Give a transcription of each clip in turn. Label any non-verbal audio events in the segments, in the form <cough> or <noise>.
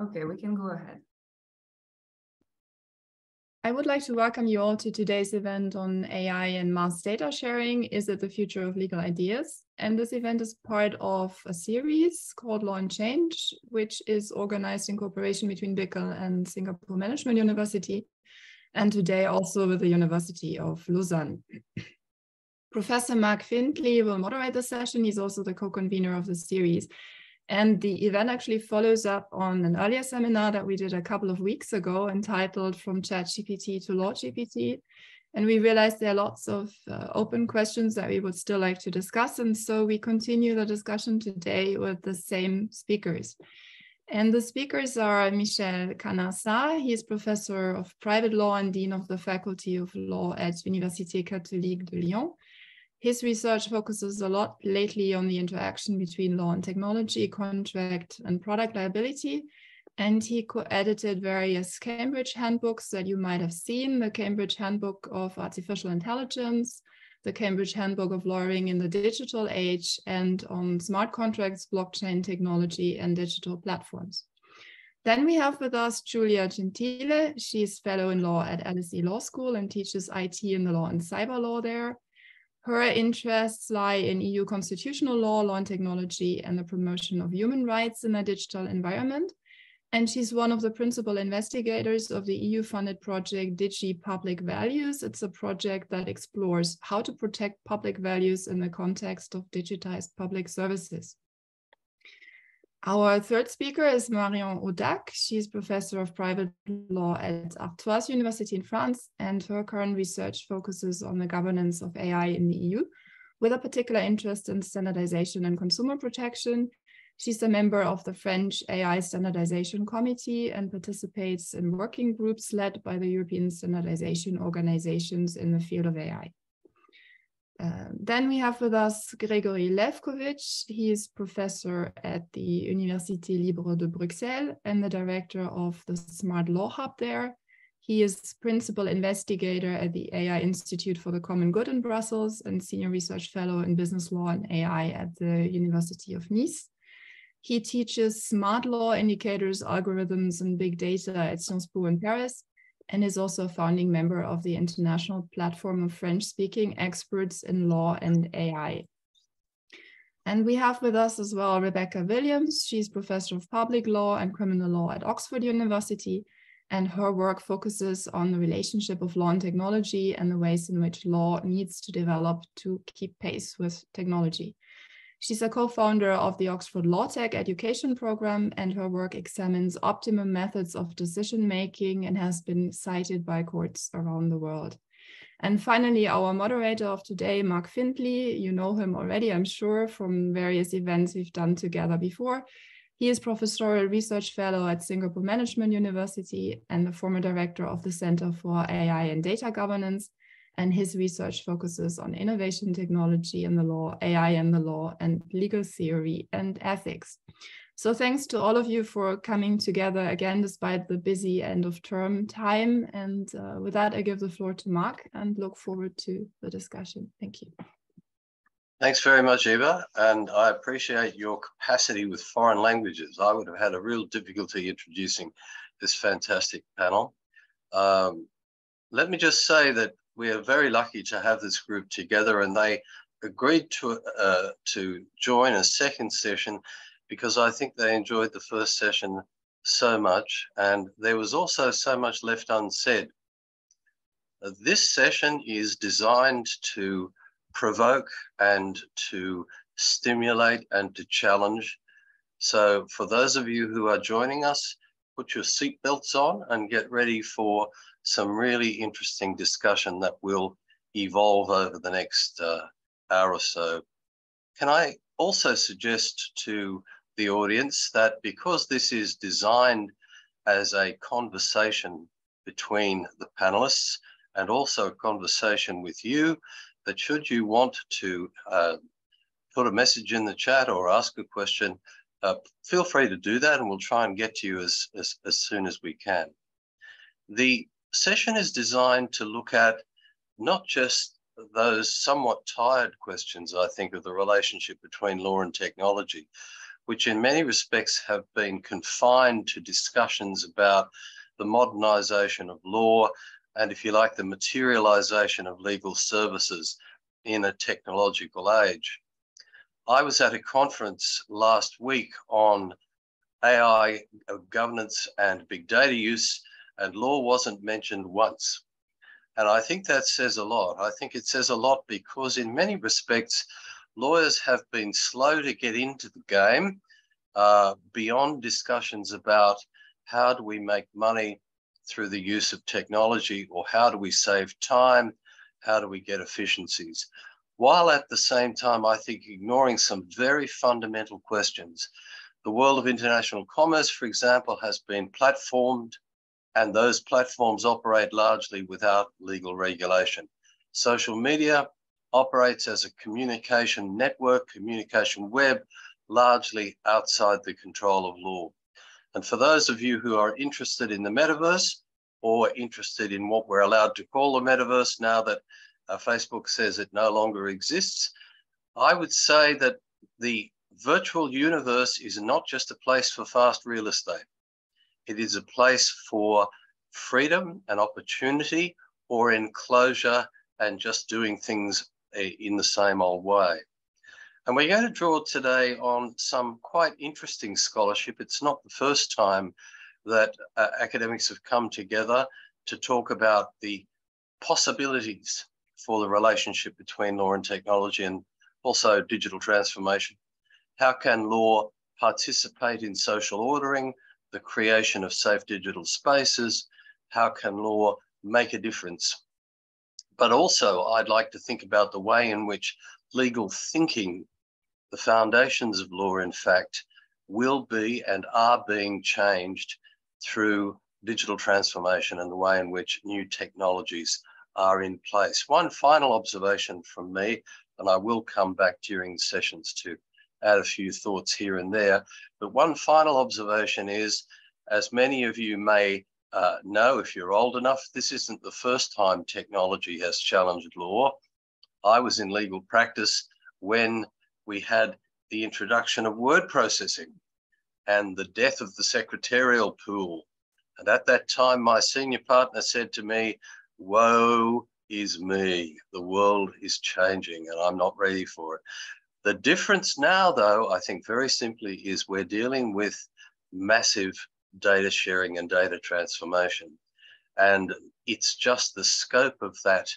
Okay, we can go ahead. I would like to welcome you all to today's event on AI and mass data sharing. Is it the future of legal ideas? And this event is part of a series called Law and Change, which is organized in cooperation between BIICL and Singapore Management University, and today also with the University of Lausanne. Professor Mark Findlay will moderate the session. He's also the co-convener of the series. And the event actually follows up on an earlier seminar that we did a couple of weeks ago entitled From ChatGPT to Law GPT. And we realized there are lots of uh, open questions that we would still like to discuss. And so we continue the discussion today with the same speakers. And the speakers are Michel Cannarsa. He is professor of private law and dean of the Faculty of Law at Université Catholique de Lyon. His research focuses a lot lately on the interaction between law and technology, contract and product liability. And he co-edited various Cambridge handbooks that you might have seen, the Cambridge Handbook of Artificial Intelligence, the Cambridge Handbook of Lawyering in the Digital Age, and on smart contracts, blockchain technology, and digital platforms. Then we have with us Giulia Gentile. She's fellow in law at LSE Law School and teaches IT in the law and cyber law there. Her interests lie in EU constitutional law, law and technology, and the promotion of human rights in a digital environment. And she's one of the principal investigators of the EU funded project Digi Public Values. It's a project that explores how to protect public values in the context of digitized public services. Our third speaker is Marion Ho-Dac. She's professor of private law at Artois University in France, and her current research focuses on the governance of AI in the EU, with a particular interest in standardization and consumer protection. She's a member of the French AI Standardization Committee and participates in working groups led by the European standardization organizations in the field of AI. Uh, then we have with us Gregory Lewkowicz. He is professor at the Université Libre de Bruxelles and the director of the Smart Law Hub there. He is principal investigator at the AI Institute for the Common Good in Brussels and senior research fellow in business law and AI at the University of Nice. He teaches smart law indicators, algorithms, and big data at Sciences Po in Paris and is also a founding member of the International Platform of French speaking experts in law and AI. And we have with us as well Rebecca Williams. She's professor of public law and criminal law at Oxford University. And her work focuses on the relationship of law and technology and the ways in which law needs to develop to keep pace with technology. She's a co-founder of the Oxford Law Tech education program, and her work examines optimum methods of decision-making and has been cited by courts around the world. And finally, our moderator of today, Mark Findlay, you know him already, I'm sure, from various events we've done together before. He is professorial research fellow at Singapore Management University and the former director of the Center for AI and Data Governance and his research focuses on innovation technology and the law, AI and the law, and legal theory and ethics. So thanks to all of you for coming together again, despite the busy end of term time. And uh, with that, I give the floor to Mark and look forward to the discussion. Thank you. Thanks very much, Eva. And I appreciate your capacity with foreign languages. I would have had a real difficulty introducing this fantastic panel. Um, let me just say that we are very lucky to have this group together and they agreed to, uh, to join a second session because I think they enjoyed the first session so much and there was also so much left unsaid. Uh, this session is designed to provoke and to stimulate and to challenge. So for those of you who are joining us, put your seatbelts on and get ready for some really interesting discussion that will evolve over the next uh, hour or so. Can I also suggest to the audience that because this is designed as a conversation between the panelists and also a conversation with you, that should you want to uh, put a message in the chat or ask a question, uh, feel free to do that and we'll try and get to you as, as, as soon as we can. The session is designed to look at not just those somewhat tired questions, I think, of the relationship between law and technology, which in many respects have been confined to discussions about the modernisation of law and, if you like, the materialisation of legal services in a technological age. I was at a conference last week on AI governance and big data use, and law wasn't mentioned once. And I think that says a lot. I think it says a lot because, in many respects, lawyers have been slow to get into the game uh, beyond discussions about how do we make money through the use of technology or how do we save time, how do we get efficiencies, while at the same time, I think ignoring some very fundamental questions. The world of international commerce, for example, has been platformed and those platforms operate largely without legal regulation. Social media operates as a communication network, communication web, largely outside the control of law. And for those of you who are interested in the metaverse or interested in what we're allowed to call the metaverse now that uh, Facebook says it no longer exists, I would say that the virtual universe is not just a place for fast real estate. It is a place for freedom and opportunity or enclosure and just doing things in the same old way. And we're going to draw today on some quite interesting scholarship. It's not the first time that uh, academics have come together to talk about the possibilities for the relationship between law and technology and also digital transformation. How can law participate in social ordering, the creation of safe digital spaces? How can law make a difference but also, I'd like to think about the way in which legal thinking, the foundations of law, in fact, will be and are being changed through digital transformation and the way in which new technologies are in place. One final observation from me, and I will come back during sessions to add a few thoughts here and there. But one final observation is, as many of you may uh, no, if you're old enough, this isn't the first time technology has challenged law. I was in legal practice when we had the introduction of word processing and the death of the secretarial pool. And at that time, my senior partner said to me, Woe is me. The world is changing and I'm not ready for it. The difference now, though, I think very simply is we're dealing with massive data sharing and data transformation. And it's just the scope of that,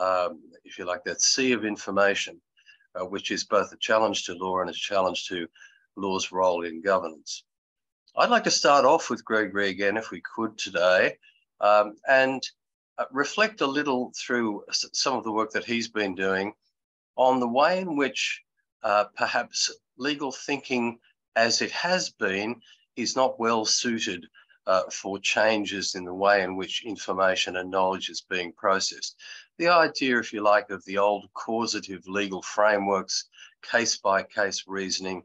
um, if you like, that sea of information, uh, which is both a challenge to law and a challenge to law's role in governance. I'd like to start off with Gregory again, if we could today, um, and uh, reflect a little through some of the work that he's been doing on the way in which uh, perhaps legal thinking as it has been is not well suited uh, for changes in the way in which information and knowledge is being processed. The idea, if you like, of the old causative legal frameworks, case by case reasoning,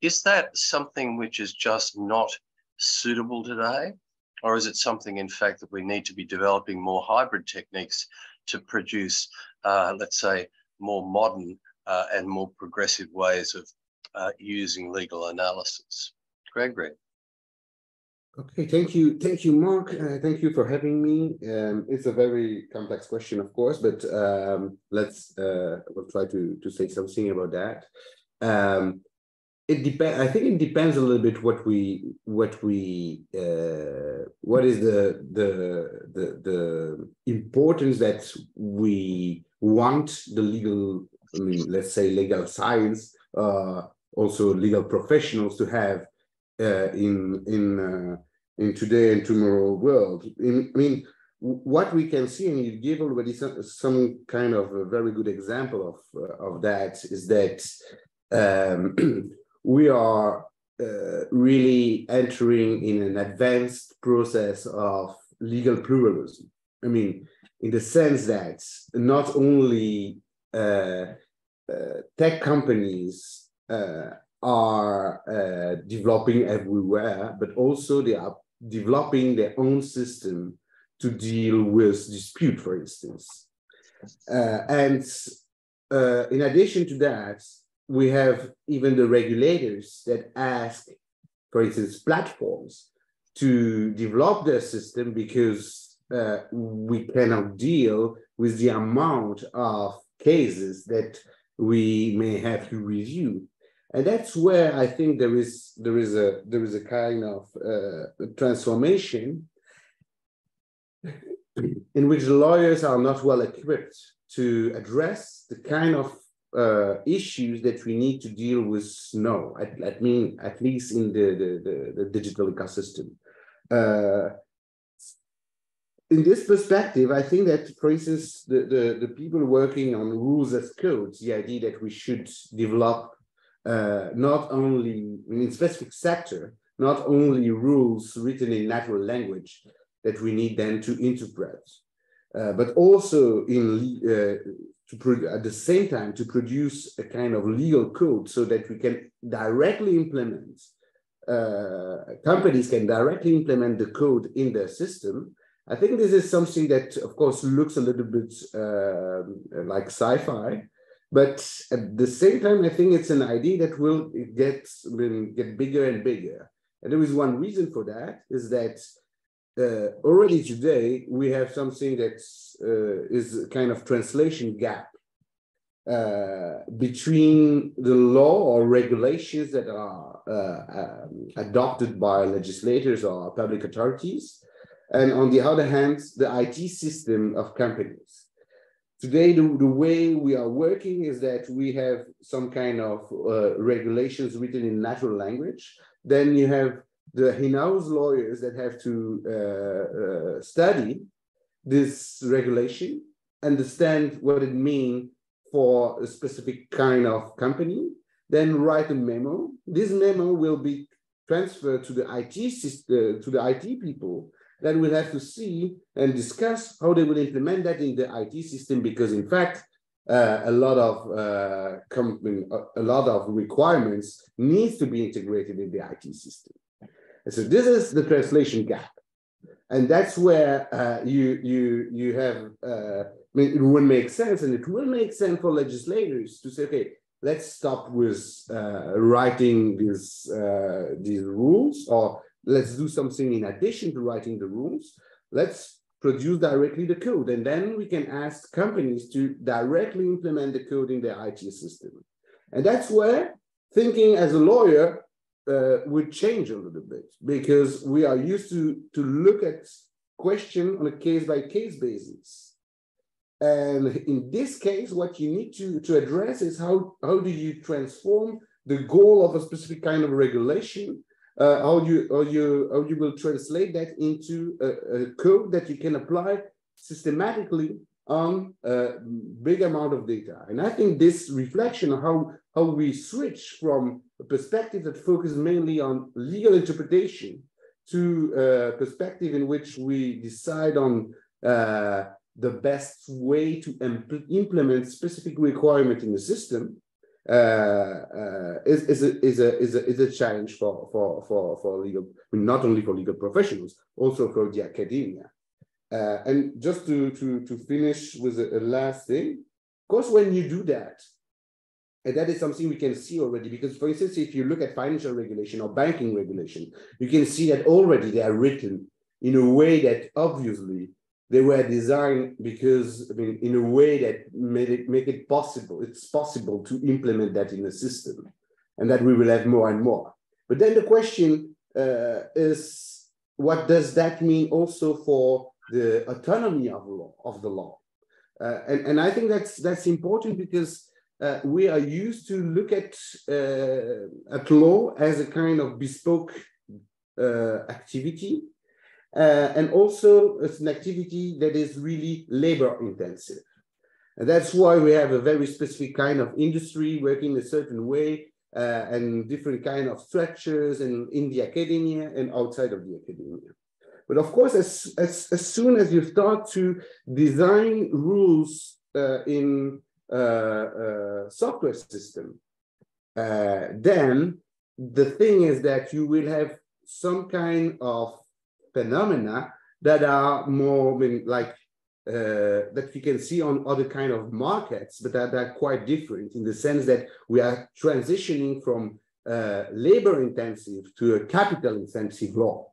is that something which is just not suitable today? Or is it something, in fact, that we need to be developing more hybrid techniques to produce, uh, let's say, more modern uh, and more progressive ways of uh, using legal analysis? Gregory. Okay, thank you, thank you, Mark. Uh, thank you for having me. Um, it's a very complex question, of course, but um, let's uh, we'll try to to say something about that. Um, it depends. I think it depends a little bit what we what we uh, what is the the the the importance that we want the legal. I mean, let's say legal science, uh, also legal professionals to have uh, in in uh, in today and tomorrow world. In, I mean, what we can see, and you give already some, some kind of a very good example of of that, is that um, <clears throat> we are uh, really entering in an advanced process of legal pluralism. I mean, in the sense that not only uh tech companies uh, are uh, developing everywhere, but also they are developing their own system to deal with dispute, for instance. Uh, and uh, in addition to that, we have even the regulators that ask, for instance, platforms to develop their system because uh, we cannot deal with the amount of cases that we may have to review. And that's where I think there is there is a there is a kind of uh, transformation in which lawyers are not well equipped to address the kind of uh, issues that we need to deal with now, I, I mean, at least in the, the, the, the digital ecosystem. Uh, in this perspective, I think that, for instance, the, the, the, people working on rules as codes, the idea that we should develop uh, not only in a specific sector, not only rules written in natural language that we need then to interpret, uh, but also in uh, to at the same time to produce a kind of legal code so that we can directly implement uh, companies can directly implement the code in their system. I think this is something that, of course, looks a little bit uh, like sci-fi, but at the same time, I think it's an idea that will get will get bigger and bigger. And there is one reason for that is that uh, already today we have something that uh, is kind of translation gap uh, between the law or regulations that are uh, um, adopted by legislators or public authorities, and on the other hand, the IT system of companies. Today, the, the way we are working is that we have some kind of uh, regulations written in natural language. Then you have the in-house lawyers that have to uh, uh, study this regulation, understand what it means for a specific kind of company, then write a memo. This memo will be transferred to the IT system, uh, to the IT people that will have to see and discuss how they will implement that in the IT system because in fact, uh, a lot of uh, a lot of requirements needs to be integrated in the IT system. And so this is the translation gap. And that's where uh, you, you, you have, uh, it would make sense, and it will make sense for legislators to say, okay, let's stop with uh, writing these, uh, these rules, or let's do something in addition to writing the rules. Let's produce directly the code, and then we can ask companies to directly implement the code in their IT system. And that's where thinking as a lawyer uh, would change a little bit because we are used to to look at question on a case by case basis. And in this case, what you need to, to address is how, how do you transform the goal of a specific kind of regulation, uh, how, you, how, you, how you will translate that into a, a code that you can apply systematically on a big amount of data. And I think this reflection of how, how we switch from a perspective that focuses mainly on legal interpretation to a perspective in which we decide on uh, the best way to impl implement specific requirement in the system is, is, a, is, a, is, a, is a challenge for, for, for, for legal, not only for legal professionals, also for the academia. Uh, and just to, to, to finish with a, a, last thing, of course, when you do that, and that is something we can see already, because for instance, if you look at financial regulation or banking regulation, you can see that already they are written in a way that obviously they were designed because, I mean, in a way that made it make it possible, it's possible to implement that in a system, and that we will have more and more. But then the question uh, is, what does that mean also for the autonomy of law of the law. Uh, and, and I think that's that's important because uh, we are used to look at uh, at law as a kind of bespoke uh, activity, uh, and also it's an activity that is really labor intensive. And that's why we have a very specific kind of industry working a certain way uh, and different kind of structures and in the academia and outside of the academia. But of course, as, as, as soon as you start to design rules uh, in uh, uh, software system, uh, then the thing is that you will have some kind of phenomena that are more I mean, like uh, that we can see on other kind of markets, but that are quite different in the sense that we are transitioning from uh, labor intensive to a capital intensive law.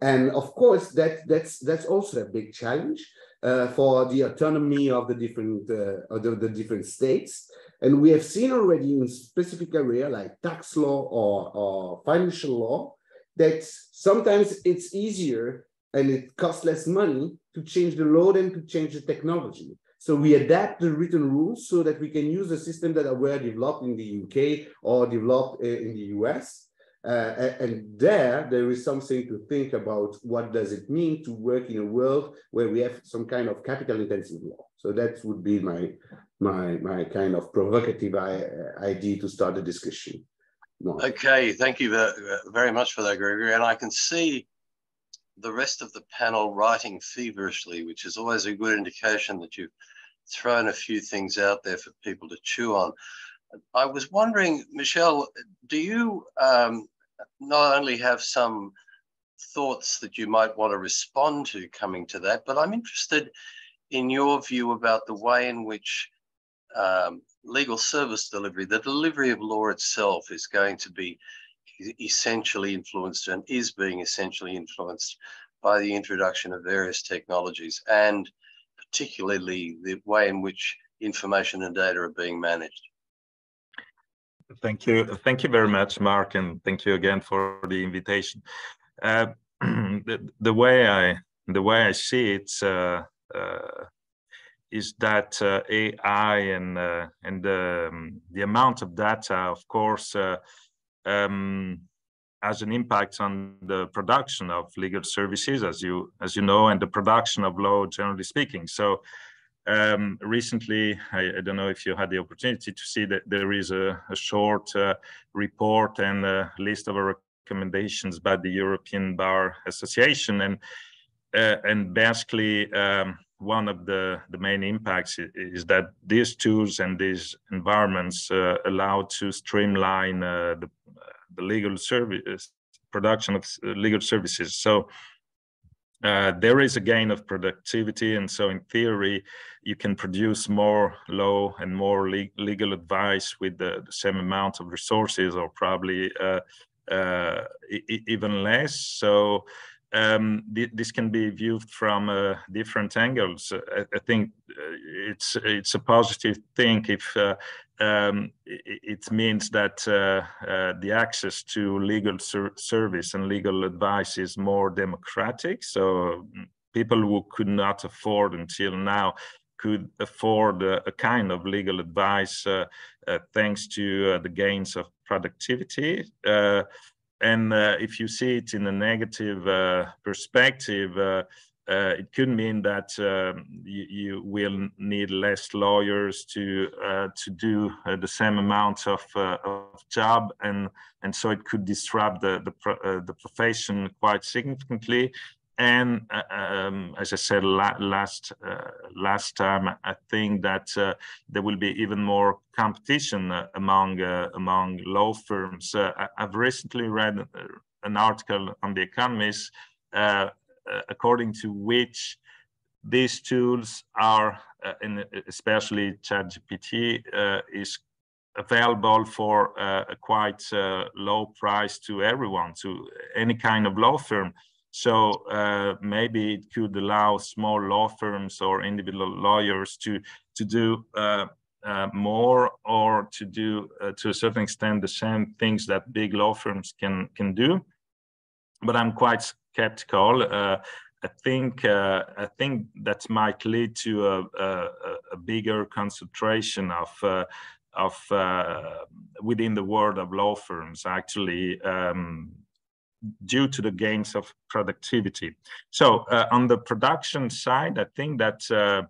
And of course, that, that's, that's also a big challenge uh, for the autonomy of the different, uh, of the, the, different states. And we have seen already in specific area like tax law or, or financial law, that sometimes it's easier and it costs less money to change the law than to change the technology. So we adapt the written rules so that we can use the system that were developed in the UK or developed uh, in the US. Uh, and there, there is something to think about what does it mean to work in a world where we have some kind of capital intensive law. So that would be my, my, my kind of provocative uh, idea to start the discussion. Okay, thank you very much for that, Gregory. And I can see the rest of the panel writing feverishly, which is always a good indication that you've thrown a few things out there for people to chew on. I was wondering, Michel, do you um, not only have some thoughts that you might want to respond to coming to that, but I'm interested in your view about the way in which um, legal service delivery, the delivery of law itself is going to be essentially influenced and is being essentially influenced by the introduction of various technologies and particularly the way in which information and data are being managed. Thank you. Thank you very much, Mark, and thank you again for the invitation. Uh, <clears throat> the, the, way I the way I see it uh, uh, is that uh, AI and uh, and um, the amount of data, of course, uh, um, has an impact on the production of legal services, as you as you know, and the production of law, generally speaking. So. Um, recently, I, I, don't know if you had the opportunity to see that there is a, a short uh, report and a list of recommendations by the European Bar Association, and uh, and basically um, one of the, the main impacts is, that these tools and these environments uh, allow to streamline uh, the, the legal service production of uh, legal services. So uh, there is a gain of productivity, and so in theory, you can produce more law and more le legal advice with the, the, same amount of resources, or probably uh, uh, even less. So um, th this can be viewed from uh, different angles. I, I think uh, it's it's a positive thing if uh, um, it, means that uh, uh, the access to legal ser service and legal advice is more democratic. So mm, people who could not afford until now could afford a, kind of legal advice uh, thanks to the gains of productivity and uh, if you see it in a negative uh, perspective, uh, uh it could mean that um, you, you, will need less lawyers to uh, to do uh, the same amount of, of, job, and and so it could disrupt the the, the profession quite significantly. And uh, um, as I said la last uh, last time, I think that uh, there will be even more competition uh, among uh, among law firms. Uh, I've recently read an article on The Economist, according to which these tools are, especially ChatGPT, is available for a quite low price to everyone, to any kind of law firm. So uh, maybe it could allow small law firms or individual lawyers to to do uh, uh, more or to do uh, to a certain extent the same things that big law firms can can do. But I'm quite skeptical. Uh, I think uh, I think that might lead to a, a, a bigger concentration of of within the world of law firms actually. Um, due to the gains of productivity. So uh, on the production side, I think that uh,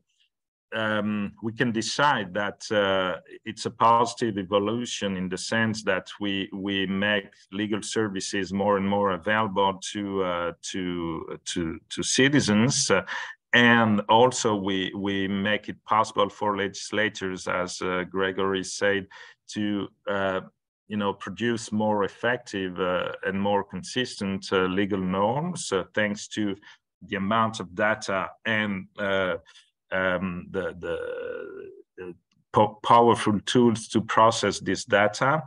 um, we can decide that uh, it's a positive evolution in the sense that we we make legal services more and more available to uh, to to to citizens. Uh, and also, we we make it possible for legislators, as uh, Gregory said, to you know, produce more effective uh, and more consistent uh, legal norms uh, thanks to the amount of data and uh, um, the, the, the po powerful tools to process this data.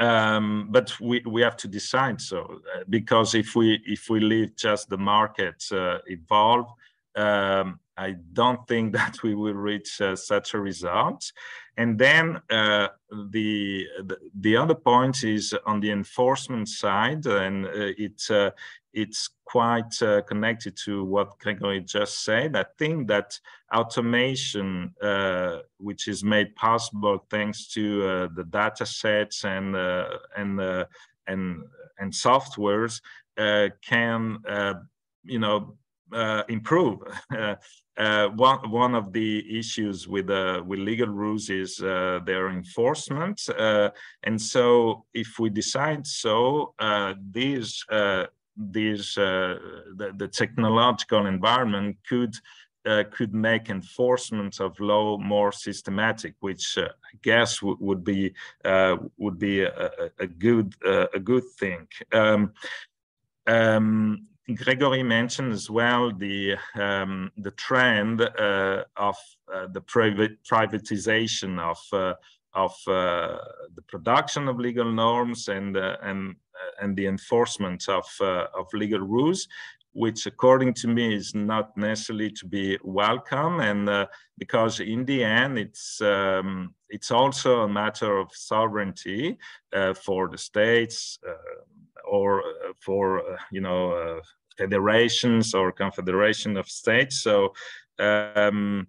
Um, but we, we have to decide so uh, because if we if we leave just the market evolve, um, I don't think <laughs> that we will reach uh, such a result. And then uh, the, the, the other point is on the enforcement side, and uh, it's uh, it's quite uh, connected to what Gregory just said. I think that automation, uh, which is made possible thanks to the data sets and and and and softwares, can you know uh, improve. <laughs> Uh, one one of the issues with uh, with legal rules is uh, their enforcement, uh, and so if we decide so, uh, these these the, the, technological environment could. could make enforcement of law more systematic, which I guess would be would be a, a good a good thing. Um, um, Gregory mentioned as well the um, the trend uh, of uh, the private privatization of uh, of uh, the production of legal norms and uh, and uh, and the enforcement of of legal rules, which according to me is not necessarily to be welcome. And because in the end it's um, it's also a matter of sovereignty for the states or uh, for uh, you know uh, federations or confederation of states. So um,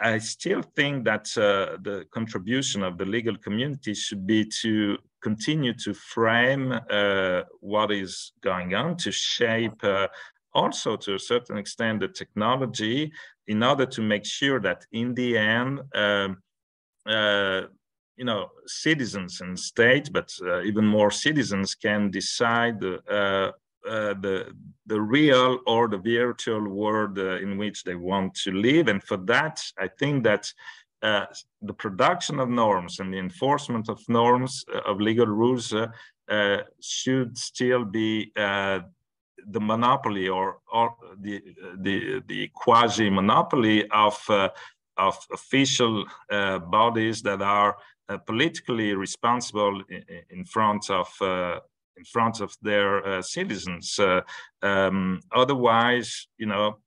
I still think that uh, the contribution of the legal community should be to continue to frame uh, what is going on, to shape uh, also to a certain extent the technology in order to make sure that in the end, um, you know, citizens and states, but uh, even more citizens can decide uh, uh, the the real or the virtual world uh, in which they want to live, and for that, I think that. Uh, the production of norms and the enforcement of norms of legal rules should still be the monopoly or, or the, the, the quasi monopoly of, uh, of official uh, bodies that are uh, politically responsible in, in front of uh, in front of their uh, citizens. Um, otherwise, you know,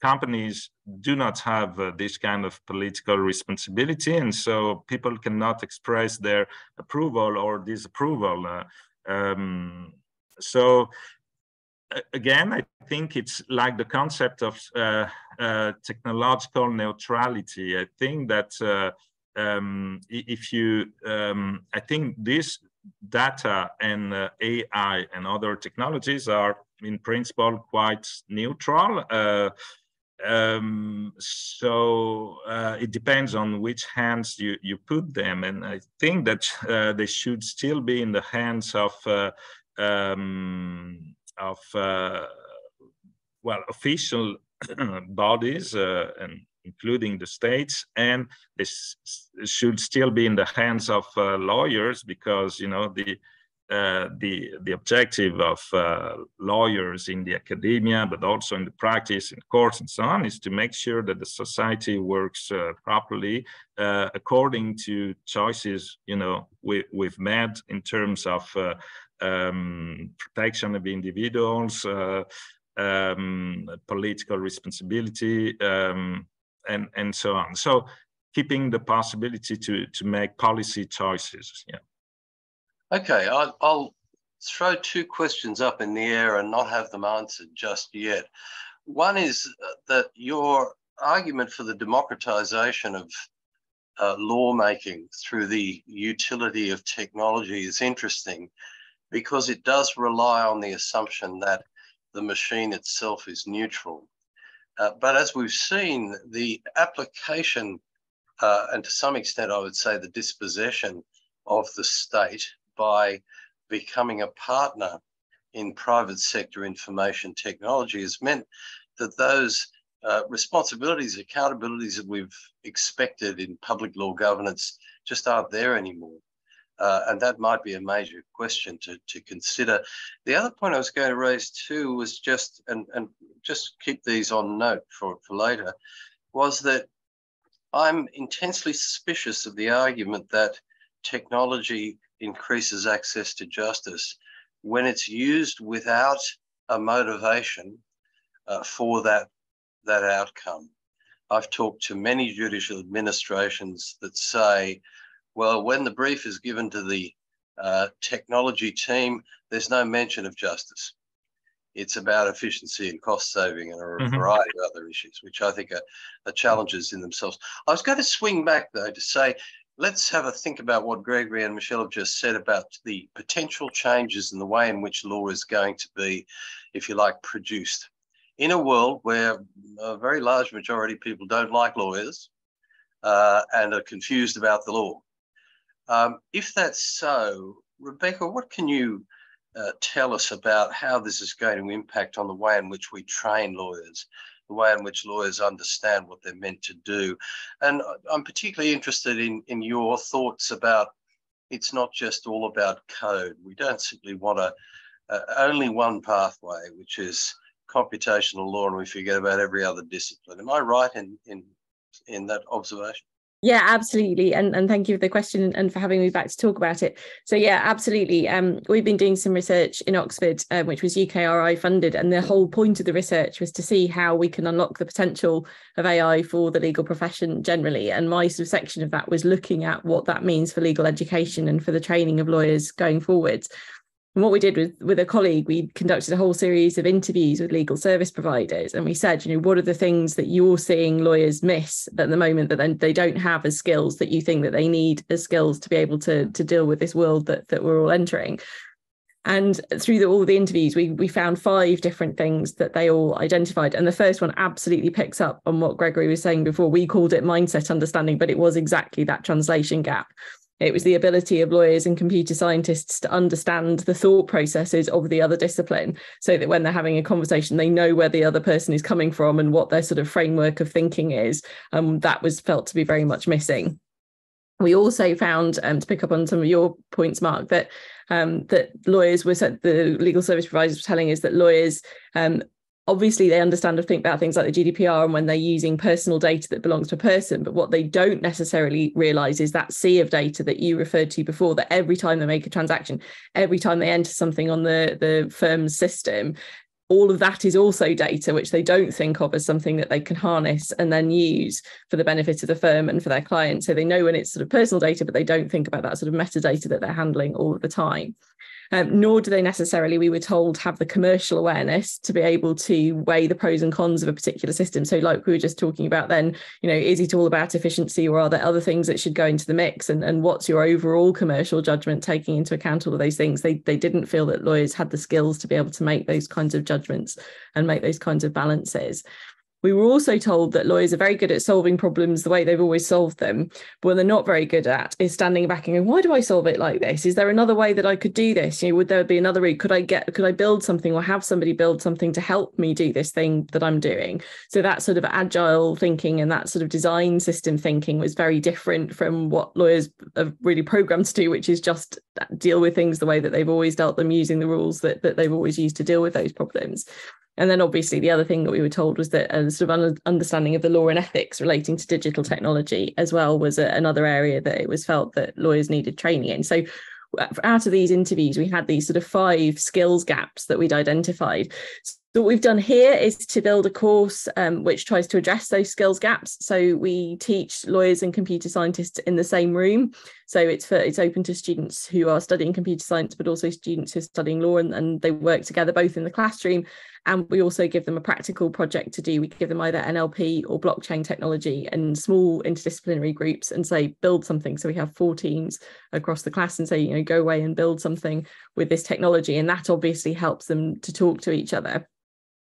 companies do not have uh, this kind of political responsibility, and so people cannot express their approval or disapproval. Uh, um, so again, I think it's like the concept of uh, technological neutrality. I think that um, if you, um, I think this data and uh, AI and other technologies are in principle quite neutral. Uh, um, so uh, it depends on which hands you, you put them. And I think that uh, they should still be in the hands of, uh, um, of uh, well, official <clears throat> bodies and including the states, and this should still be in the hands of uh, lawyers because you know the uh, the the objective of uh, lawyers in the academia, but also in the practice in courts and so on, is to make sure that the society works uh, properly uh, according to choices you know we, we've made in terms of uh, um, protection of individuals. Um, political responsibility, um, and and so on. So keeping the possibility to to make policy choices. Yeah. Okay, I'll, I'll throw two questions up in the air and not have them answered just yet. One is uh, that your argument for the democratization of uh, lawmaking through the utility of technology is interesting because it does rely on the assumption that the machine itself is neutral. Uh, but as we've seen, the application, uh, and to some extent, I would say the dispossession of the state by becoming a partner in private sector information technology has meant that those uh, responsibilities, accountabilities that we've expected in public law governance just aren't there anymore. Uh, and that might be a major question to, to consider. The other point I was going to raise too was just, and, and just keep these on note for, for later, was that I'm intensely suspicious of the argument that technology increases access to justice when it's used without a motivation uh, for that, that outcome. I've talked to many judicial administrations that say, well, when the brief is given to the uh, technology team, there's no mention of justice. It's about efficiency and cost saving and a mm-hmm. variety of other issues, which I think are, are challenges in themselves. I was going to swing back though to say, let's have a think about what Gregory and Michel have just said about the potential changes in the way in which law is going to be, if you like, produced in a world where a very large majority of people don't like lawyers uh, and are confused about the law. Um, if that's so, Rebecca, what can you uh, tell us about how this is going to impact on the way in which we train lawyers, the way in which lawyers understand what they're meant to do? And I'm particularly interested in, in your thoughts about it's not just all about code. We don't simply want a, uh, only one pathway, which is computational law and we forget about every other discipline. Am I right in in in that observation? Yeah, absolutely. And and thank you for the question and for having me back to talk about it. So yeah, absolutely. Um, we've been doing some research in Oxford, um, which was UKRI funded, and the whole point of the research was to see how we can unlock the potential of AI for the legal profession generally. And my sort section of that was looking at what that means for legal education and for the training of lawyers going forwards. And what we did with, with a colleague, we conducted a whole series of interviews with legal service providers. And we said, you know, what are the things that you're seeing lawyers miss at the moment that then they don't have as skills that you think that they need as skills to be able to, to deal with this world that, that we're all entering? And through the, all the interviews, we we found five different things that they all identified. And the first one absolutely picks up on what Gregory was saying before. We called it mindset understanding, but it was exactly that translation gap. It was the ability of lawyers and computer scientists to understand the thought processes of the other discipline so that when they're having a conversation, they know where the other person is coming from and what their sort of framework of thinking is. Um, that was felt to be very much missing. We also found, um, to pick up on some of your points, Mark, that um, that lawyers were the legal service providers were telling us that lawyers um, obviously they understand and think about things like the GDPR and when they're using personal data that belongs to a person. But what they don't necessarily realize is that sea of data that you referred to before, that every time they make a transaction, every time they enter something on the, the firm's system, all of that is also data which they don't think of as something that they can harness and then use for the benefit of the firm and for their clients. So they know when it's sort of personal data, but they don't think about that sort of metadata that they're handling all of the time um, nor do they necessarily, we were told, have the commercial awareness to be able to weigh the pros and cons of a particular system. So, like we were just talking about then, you know, is it all about efficiency or are there other things that should go into the mix? And, and what's your overall commercial judgment taking into account all of those things? They, they didn't feel that lawyers had the skills to be able to make those kinds of judgments and make those kinds of balances. We were also told that lawyers are very good at solving problems the way they've always solved them. But what they're not very good at is standing back and going, why do I solve it like this? Is there another way that I could do this? You know, would there be another route? Could I get, could I build something or have somebody build something to help me do this thing that I'm doing? So that sort of agile thinking and that sort of design system thinking was very different from what lawyers are really programmed to do, which is just deal with things the way that they've always dealt them using the rules that, that they've always used to deal with those problems. And then obviously the other thing that we were told was that a sort of understanding of the law and ethics relating to digital technology as well was a, another area that it was felt that lawyers needed training in. So out of these interviews, we had these sort of five skills gaps that we'd identified. So what we've done here is to build a course um, which tries to address those skills gaps. So we teach lawyers and computer scientists in the same room. So it's for it's open to students who are studying computer science, but also students who are studying law, and, and they work together both in the classroom. And we also give them a practical project to do. We give them either NLP or blockchain technology and small interdisciplinary groups and say build something. So we have four teams across the class and say, you know, go away and build something with this technology. And that obviously helps them to talk to each other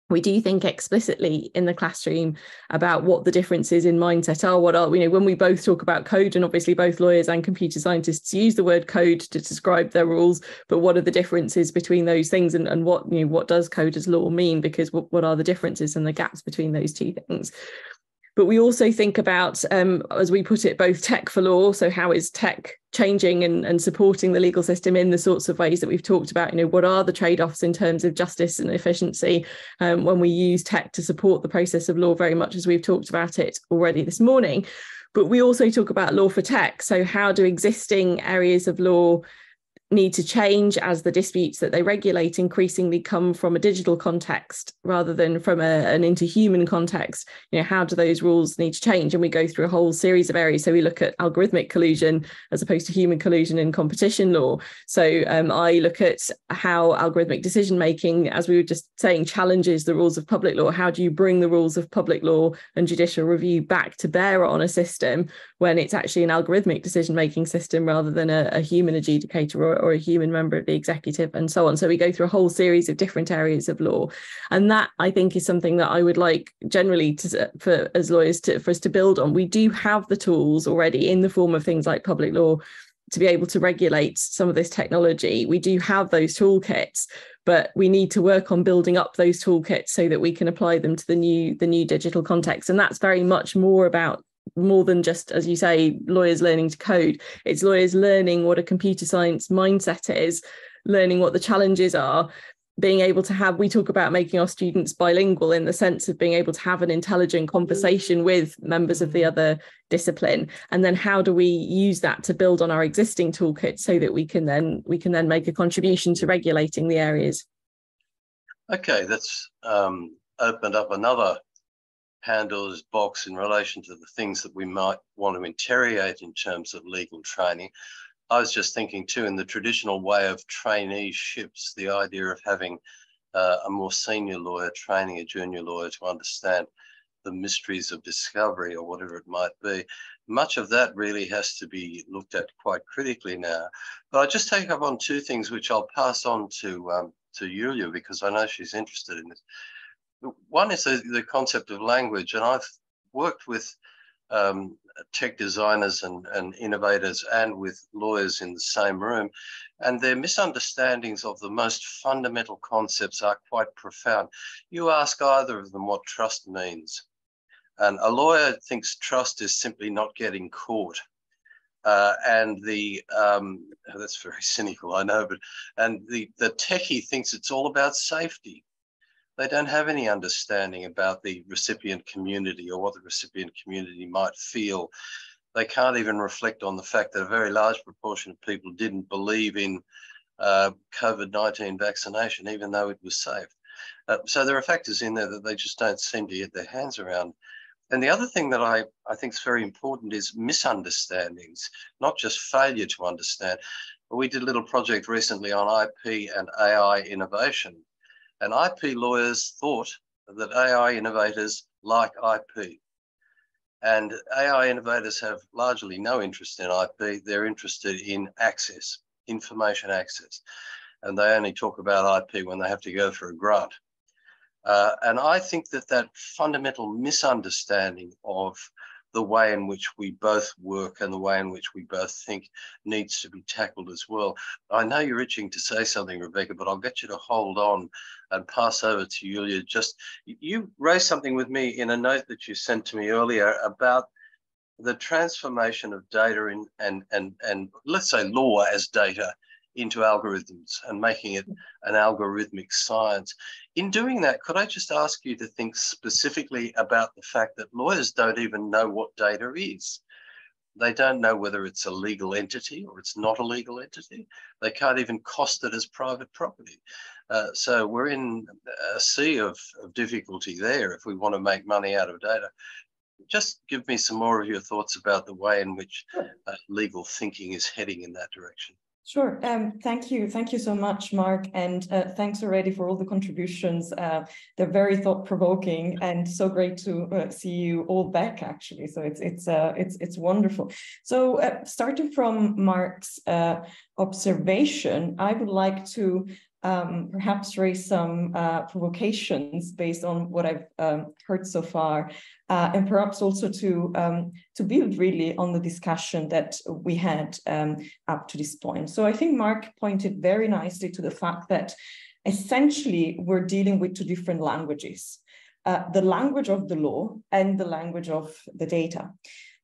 we do think explicitly in the classroom about what the differences in mindset are what are you know when we both talk about code and obviously both lawyers and computer scientists use the word code to describe their rules but what are the differences between those things and, and what you know what does code as law mean? Because what, what are the differences and the gaps between those two things but we also think about, um, as we put it, both tech for law. So how is tech changing and, and supporting the legal system in the sorts of ways that we've talked about? You know, what are the trade-offs in terms of justice and efficiency um, when we use tech to support the process of law very much as we've talked about it already this morning. But we also talk about law for tech. So how do existing areas of law need to change as the disputes that they regulate increasingly come from a digital context rather than from a, an interhuman context. You know how do those rules need to change? And we go through a whole series of areas. So we look at algorithmic collusion as opposed to human collusion in competition law. So um, i look at how algorithmic decision making as we were just saying challenges the rules of public law. How do you bring the rules of public law and judicial review back to bear on a system when it's actually an algorithmic decision making system rather than a, a human adjudicator or, or a human member of the executive and so on. So we go through a whole series of different areas of law. And that i think is something that i would like generally to for as lawyers to for us to build on. We do have the tools already in the form of things like public law to be able to regulate some of this technology. We do have those toolkits but we need to work on building up those toolkits so that we can apply them to the new the new digital context. And that's very much more about more than just as you say lawyers learning to code. It's lawyers learning what a computer science mindset is learning what the challenges are being able to have we talk about making our students bilingual in the sense of being able to have an intelligent conversation with members of the other discipline. And then how do we use that to build on our existing toolkit so that we can then we can then make a contribution to regulating the areas? Okay that's um, opened up another Pandora's box in relation to the things that we might want to interrogate in terms of legal training. I was just thinking too, in the traditional way of traineeships, the idea of having uh, a more senior lawyer training a junior lawyer to understand the mysteries of discovery or whatever it might be. Much of that really has to be looked at quite critically now. But I'll just take up on two things which I'll pass on to um, to Giulia because I know she's interested in this. One is the, the concept of language, and I've worked with um, tech designers and, and innovators and with lawyers in the same room, and their misunderstandings of the most fundamental concepts are quite profound. You ask either of them what trust means, and a lawyer thinks trust is simply not getting caught. Uh, and the um, that's very <laughs> cynical, I know, but and the the techie thinks it's all about safety they don't have any understanding about the recipient community or what the recipient community might feel. They can't even reflect on the fact that a very large proportion of people didn't believe in uh, COVID 19 vaccination, even though it was safe. Uh, so there are factors in there that they just don't seem to get their hands around. And the other thing that I, I think is very important is misunderstandings, not just failure to understand. We did a little project recently on IP and AI innovation and IP lawyers thought that AI innovators like IP. And AI innovators have largely no interest in IP. They're interested in access, information access. And they only talk about IP when they have to go for a grant. Uh, and I think that that fundamental misunderstanding of the way in which we both work and the way in which we both think needs to be tackled as well. I know you're itching to say something, Rebecca, but I'll get you to hold on and pass over to Giulia. Just you raised something with me in a note that you sent to me earlier about the transformation of data in and and and let's say law as data into algorithms and making it an algorithmic science. In doing that, could I just ask you to think specifically about the fact that lawyers don't even know what data is? They don't know whether it's a legal entity or it's not a legal entity. They can't even cost it as private property. Uh, so we're in a sea of, of difficulty there if we want to make money out of data. Just give me some more of your thoughts about the way in which uh, legal thinking is heading in that direction. Sure. Um, thank you. Thank you so much, Mark. And uh, thanks already for all the contributions. Uh, they're very thought provoking and so great to uh, see you all back actually. So it's it's uh, it's it's wonderful. So uh, starting from Mark's uh, observation, I would like to um, perhaps raise some uh, provocations based on what I've um, heard so far, uh, and perhaps also to um, to build really on the discussion that we had um, up to this point. So I think Mark pointed very nicely to the fact that essentially we're dealing with two different languages. uh, the language of the law and the language of the data.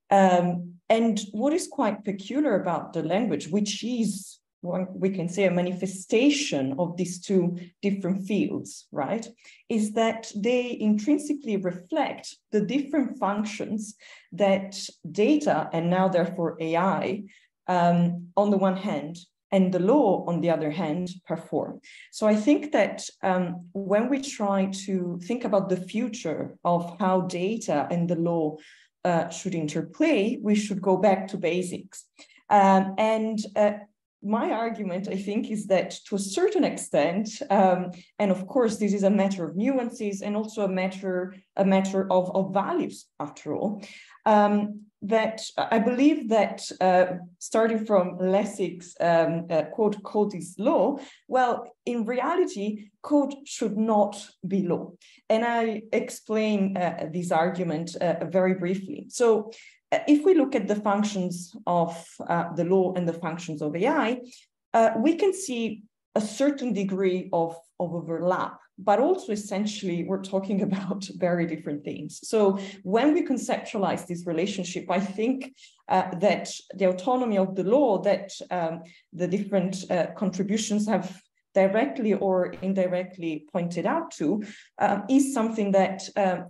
Um, and what is quite peculiar about the language, which is we can say a manifestation of these two different fields, right, is that they intrinsically reflect the different functions that data and now therefore AI um, on the one hand and the law on the other hand perform. So I think that um, when we try to think about the future of how data and the law uh, should interplay, we should go back to basics. Um, and uh, my argument, I think, is that to a certain extent, um, and of course, this is a matter of nuances and also a matter a matter of, of values, after all. Um, that I believe that uh, starting from Lessig's um, uh, quote, code is law, well, in reality, code should not be law. And I explain uh, this argument uh, very briefly. So if we look at the functions of uh, the law and the functions of AI, uh, we can see a certain degree of, of overlap, but also essentially we're talking <laughs> about very different things. So when we conceptualize this relationship, I think uh, that the autonomy of the law, that um, the different uh, contributions have directly or indirectly pointed out to, uh, is something that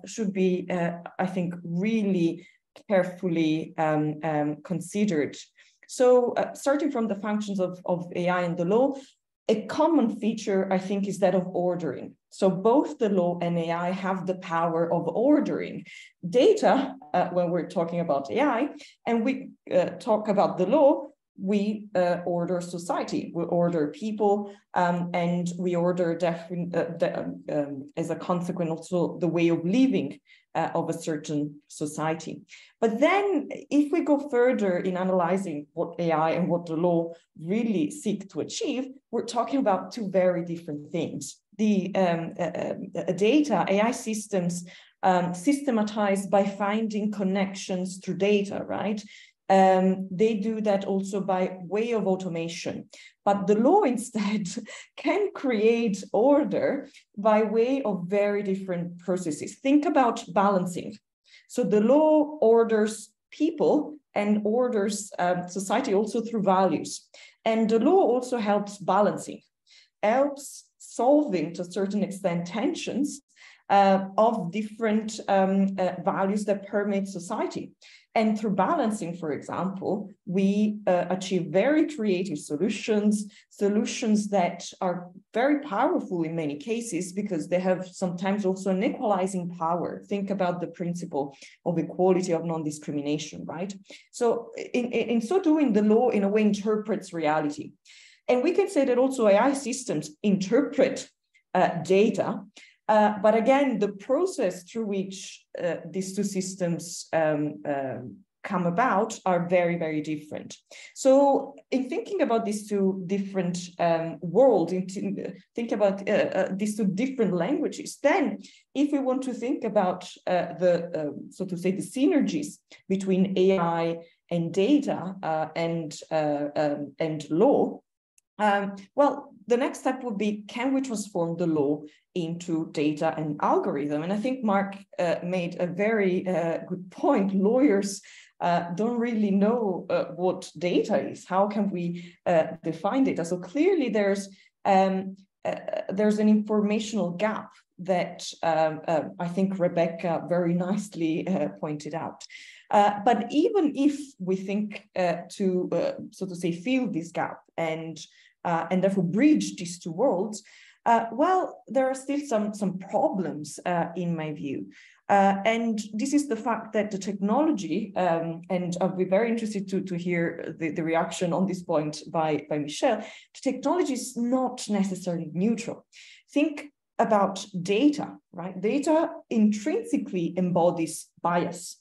should be, I think, really carefully um, um, considered. So uh, starting from the functions of, of AI and the law, a common feature, I think, is that of ordering. So both the law and AI have the power of ordering data uh, when we're talking about AI, and we uh, talk about the law, we uh, order society, we order people, um, and we order uh, um, um, as a consequence also the way of living uh, of a certain society. But then if we go further in analyzing what AI and what the law really seek to achieve, we're talking about two very different things. The um, uh, uh, data, AI systems um, systematized by finding connections through data, right? Um, they do that also by way of automation. But the law <laughs> instead can create order by way of very different processes. Think about balancing. So the law orders people and orders um, society also through values. And the law also helps balancing, helps solving to a certain extent tensions uh, of different um, uh, values that permeate society. And through balancing, for example, we uh, achieve very creative solutions, solutions that are very powerful in many cases because they have sometimes also an equalizing power. Think about the principle of equality of non-discrimination, right? So in, in so doing, the law in a way interprets reality. And we can say that also AI systems interpret uh, data uh, but again, the process through which uh, these two systems um, um, come about are very, very different. So in thinking about these two different um, worlds, in think about uh, uh, these two different languages, then if we want to think about uh, the, um, so to say, the synergies between AI and data and, um, and law, um, well, the next step would be, can we transform the law into data and algorithm? And I think Mark uh, made a very uh, good point. Lawyers uh, don't really know uh, what data is. How can we uh, define data? So clearly there's, um, uh, there's an informational gap that um, I think Rebecca very nicely pointed out. but even if we think to, so to say, fill this gap and and therefore bridge these two worlds, uh, well, there are still some, some problems uh, in my view. Uh, and this is the fact that the technology, um, and I'll be very interested to, to hear the, the reaction on this point by, by Michel, the technology is not necessarily neutral. Think about data, right? Data intrinsically embodies bias.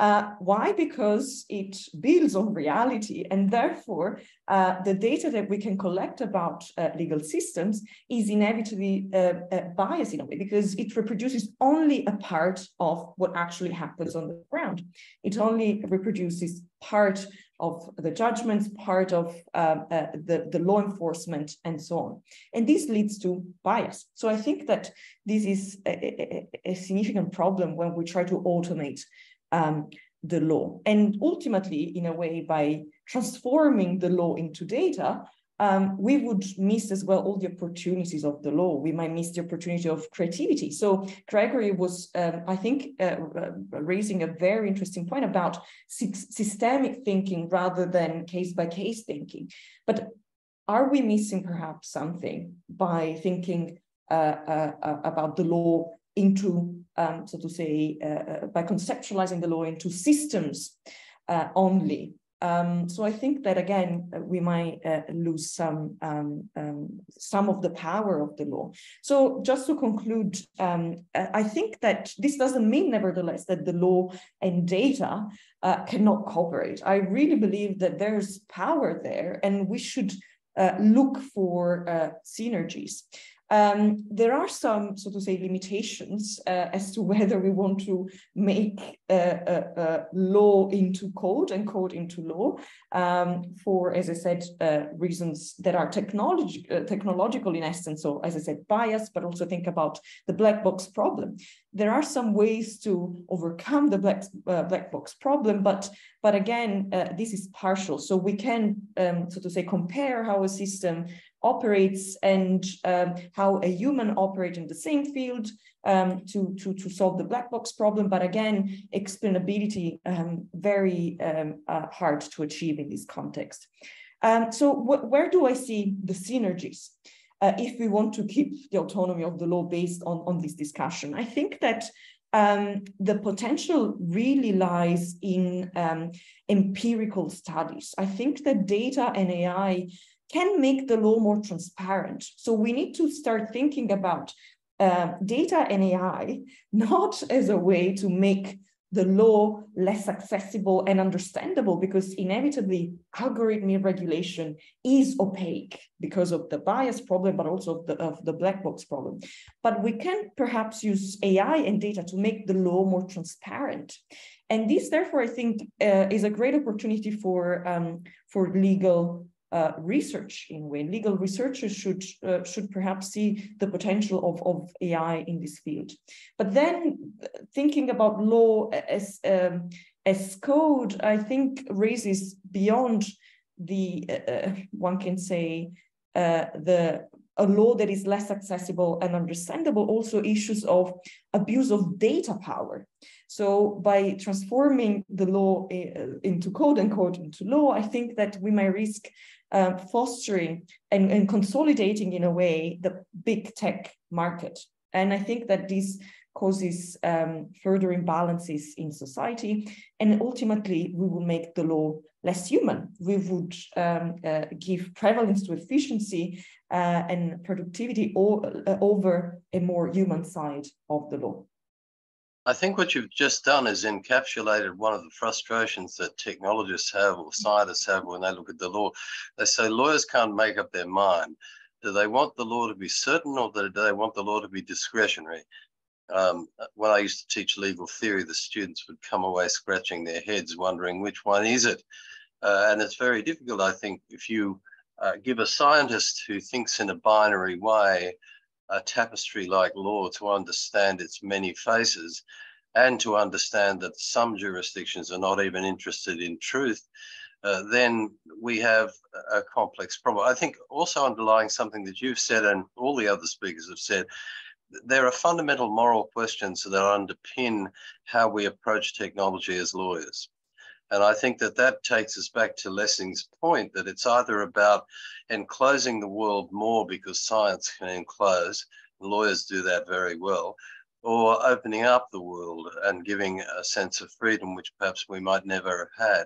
Uh, why? Because it builds on reality, and therefore uh, the data that we can collect about uh, legal systems is inevitably uh, uh, biased in a way because it reproduces only a part of what actually happens on the ground. It only reproduces part of the judgments, part of um, uh, the, the law enforcement, and so on. And this leads to bias. So I think that this is a, a, a significant problem when we try to automate um, the law. And ultimately, in a way, by transforming the law into data, um, we would miss as well all the opportunities of the law. We might miss the opportunity of creativity. So Gregory was, um, I think, uh, uh, raising a very interesting point about systemic thinking rather than case by case thinking. But are we missing perhaps something by thinking uh, uh, uh about the law into, um, so to say, uh, by conceptualizing the law into systems only? Um, so I think that again uh, we might uh, lose some um, um, some of the power of the law. So just to conclude, um, uh, I think that this doesn't mean, nevertheless, that the law and data uh, cannot cooperate. I really believe that there's power there, and we should uh, look for uh, synergies. Um, there are some, so to say, limitations uh, as to <laughs> whether we want to make uh, uh, uh, law into code and code into law um, for, as I said, uh, reasons that are technology, uh, technological in essence. So, as I said, bias, but also think about the black box problem. There are some ways to overcome the black, black box problem, but but again, this is partial. So we can, um, so to say, compare how a system operates and um, how a human operates in the same field um, to, to, to solve the black box problem. But again, explainability um, very um, uh, hard to achieve in this context. Um, so wh where do I see the synergies? Uh, if we want to keep the autonomy of the law based on, on this discussion, I think that um, the potential really lies in um, empirical studies. I think that data and AI can make the law more transparent. So we need to start thinking about uh, data and AI not <laughs> as a way to make the law less accessible and understandable because inevitably algorithmic regulation is opaque because of the bias problem, but also of the, of the black box problem. But we can perhaps use AI and data to make the law more transparent. And this, therefore, I think uh, is a great opportunity for, um, for legal uh, research in when legal researchers should uh, should perhaps see the potential of, of AI in this field. But then thinking about law as um, as code, I think raises beyond the uh, uh one can say uh, the a law that is less accessible and understandable also issues of abuse of data power so by transforming the law uh, into code and code into law i think that we might risk um, fostering and, and consolidating in a way the big tech market. And I think that this causes um, further imbalances in society. And ultimately, we will make the law less human. We would um, uh, give prevalence to efficiency uh, and productivity uh, over a more human side of the law. I think what you've just done is encapsulated one of the frustrations that technologists have or scientists have when they look at the law. They say lawyers can't make up their mind. Do they want the law to be certain or do they want the law to be discretionary? Um, when I used to teach legal theory, the students would come away scratching their heads, wondering which one is it. Uh, and it's very difficult, I think, if you uh, give a scientist who thinks in a binary way a tapestry like law to understand its many faces and to understand that some jurisdictions are not even interested in truth, uh, then we have a complex problem. I think also underlying something that you've said and all the other speakers have said, there are fundamental moral questions that underpin how we approach technology as lawyers. And I think that that takes us back to Lessig's point that it's either about enclosing the world more because science can enclose, lawyers do that very well, or opening up the world and giving a sense of freedom, which perhaps we might never have had.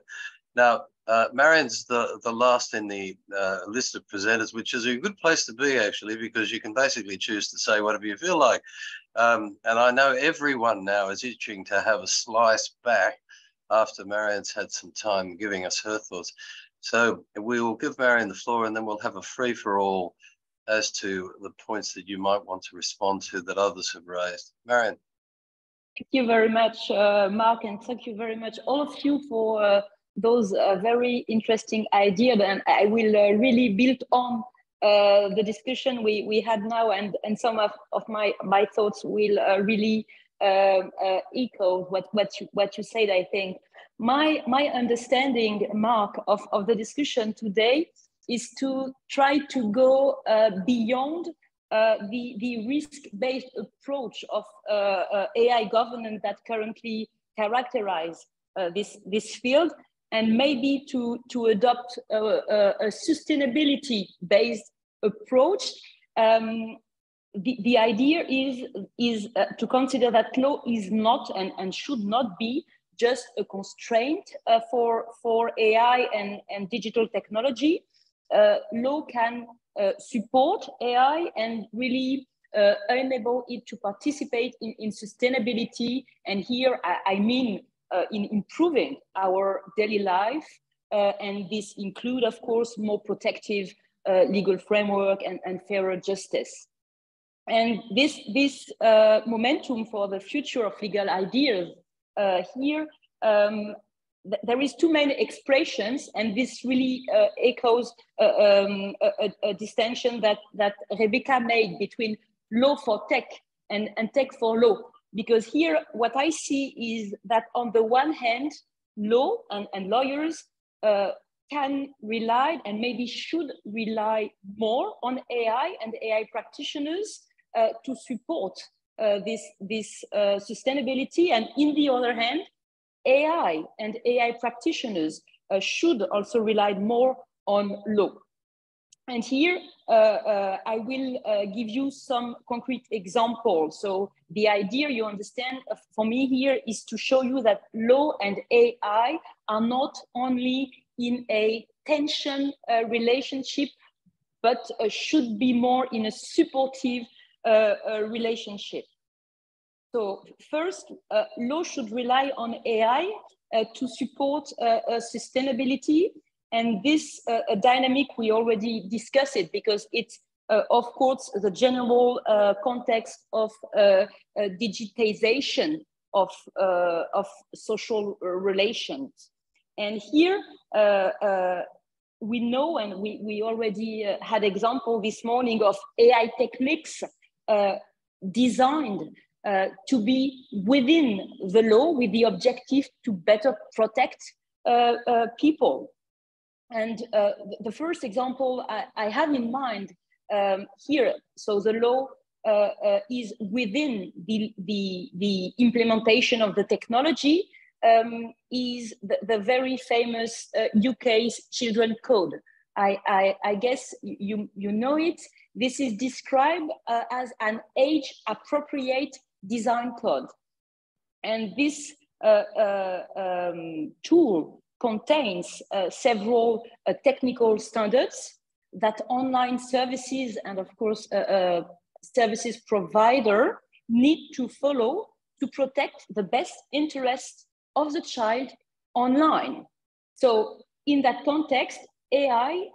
Now, uh, Marion's the, the last in the uh, list of presenters, which is a good place to be actually, because you can basically choose to say whatever you feel like. Um, and I know everyone now is itching to have a slice back after Marion's had some time giving us her thoughts. So we will give Marion the floor and then we'll have a free for all as to the points that you might want to respond to that others have raised. Marion. Thank you very much, uh, Mark, and thank you very much, all of you, for uh, those uh, very interesting ideas, and I will uh, really build on uh, the discussion we, we had now, and, and some of, of my, my thoughts will uh, really um, uh, echo what, what, you, what you said, I think. My, my understanding, Mark, of, of the discussion today is to try to go uh, beyond uh, the, the risk-based approach of uh, uh AI governance that currently characterize uh, this, this field and maybe to, to adopt a, a, a sustainability-based approach. Um, the, the idea is, is uh, to consider that law is not and, and should not be just a constraint uh, for, for AI and, and digital technology. Uh, law can uh, support AI and really uh, enable it to participate in, in sustainability. And here I, I mean uh, in improving our daily life. And this include, of course, more protective legal framework and, and fairer justice. And this, this momentum for the future of legal ideas here um, th there is too many expressions, and this really uh, echoes uh, um, a, a, distinction that, that Rebecca made between law for tech and, and tech for law. Because here, what I see is that on the one hand, law and, and lawyers uh, can rely and maybe should rely more on AI and AI practitioners uh, to support uh, this, this uh, sustainability. And in the other hand, AI and AI practitioners uh, should also rely more on law. And here, uh, uh, I will uh, give you some concrete examples. So the idea you understand uh, for me here is to show you that law and AI are not only in a tension uh, relationship, but should be more in a supportive relationship. So first, uh, law should rely on AI uh, to support uh, uh, sustainability. And this uh, dynamic, we already discussed it because it's, of course, the general context of digitization of, of social relations. And here, we know, and we, we already had example this morning of AI techniques designed uh, to be within the law with the objective to better protect uh, uh, people. And uh, the first example I, I have in mind um, here, so the law uh, uh, is within the, the, the implementation of the technology um, is the, the, very famous UK's Children Code. I, I, I, guess you, you know it. This is described as an age appropriate design code. And this uh, uh, um, tool contains uh, several technical standards that online services and of course services provider need to follow to protect the best interest of the child online. So in that context, AI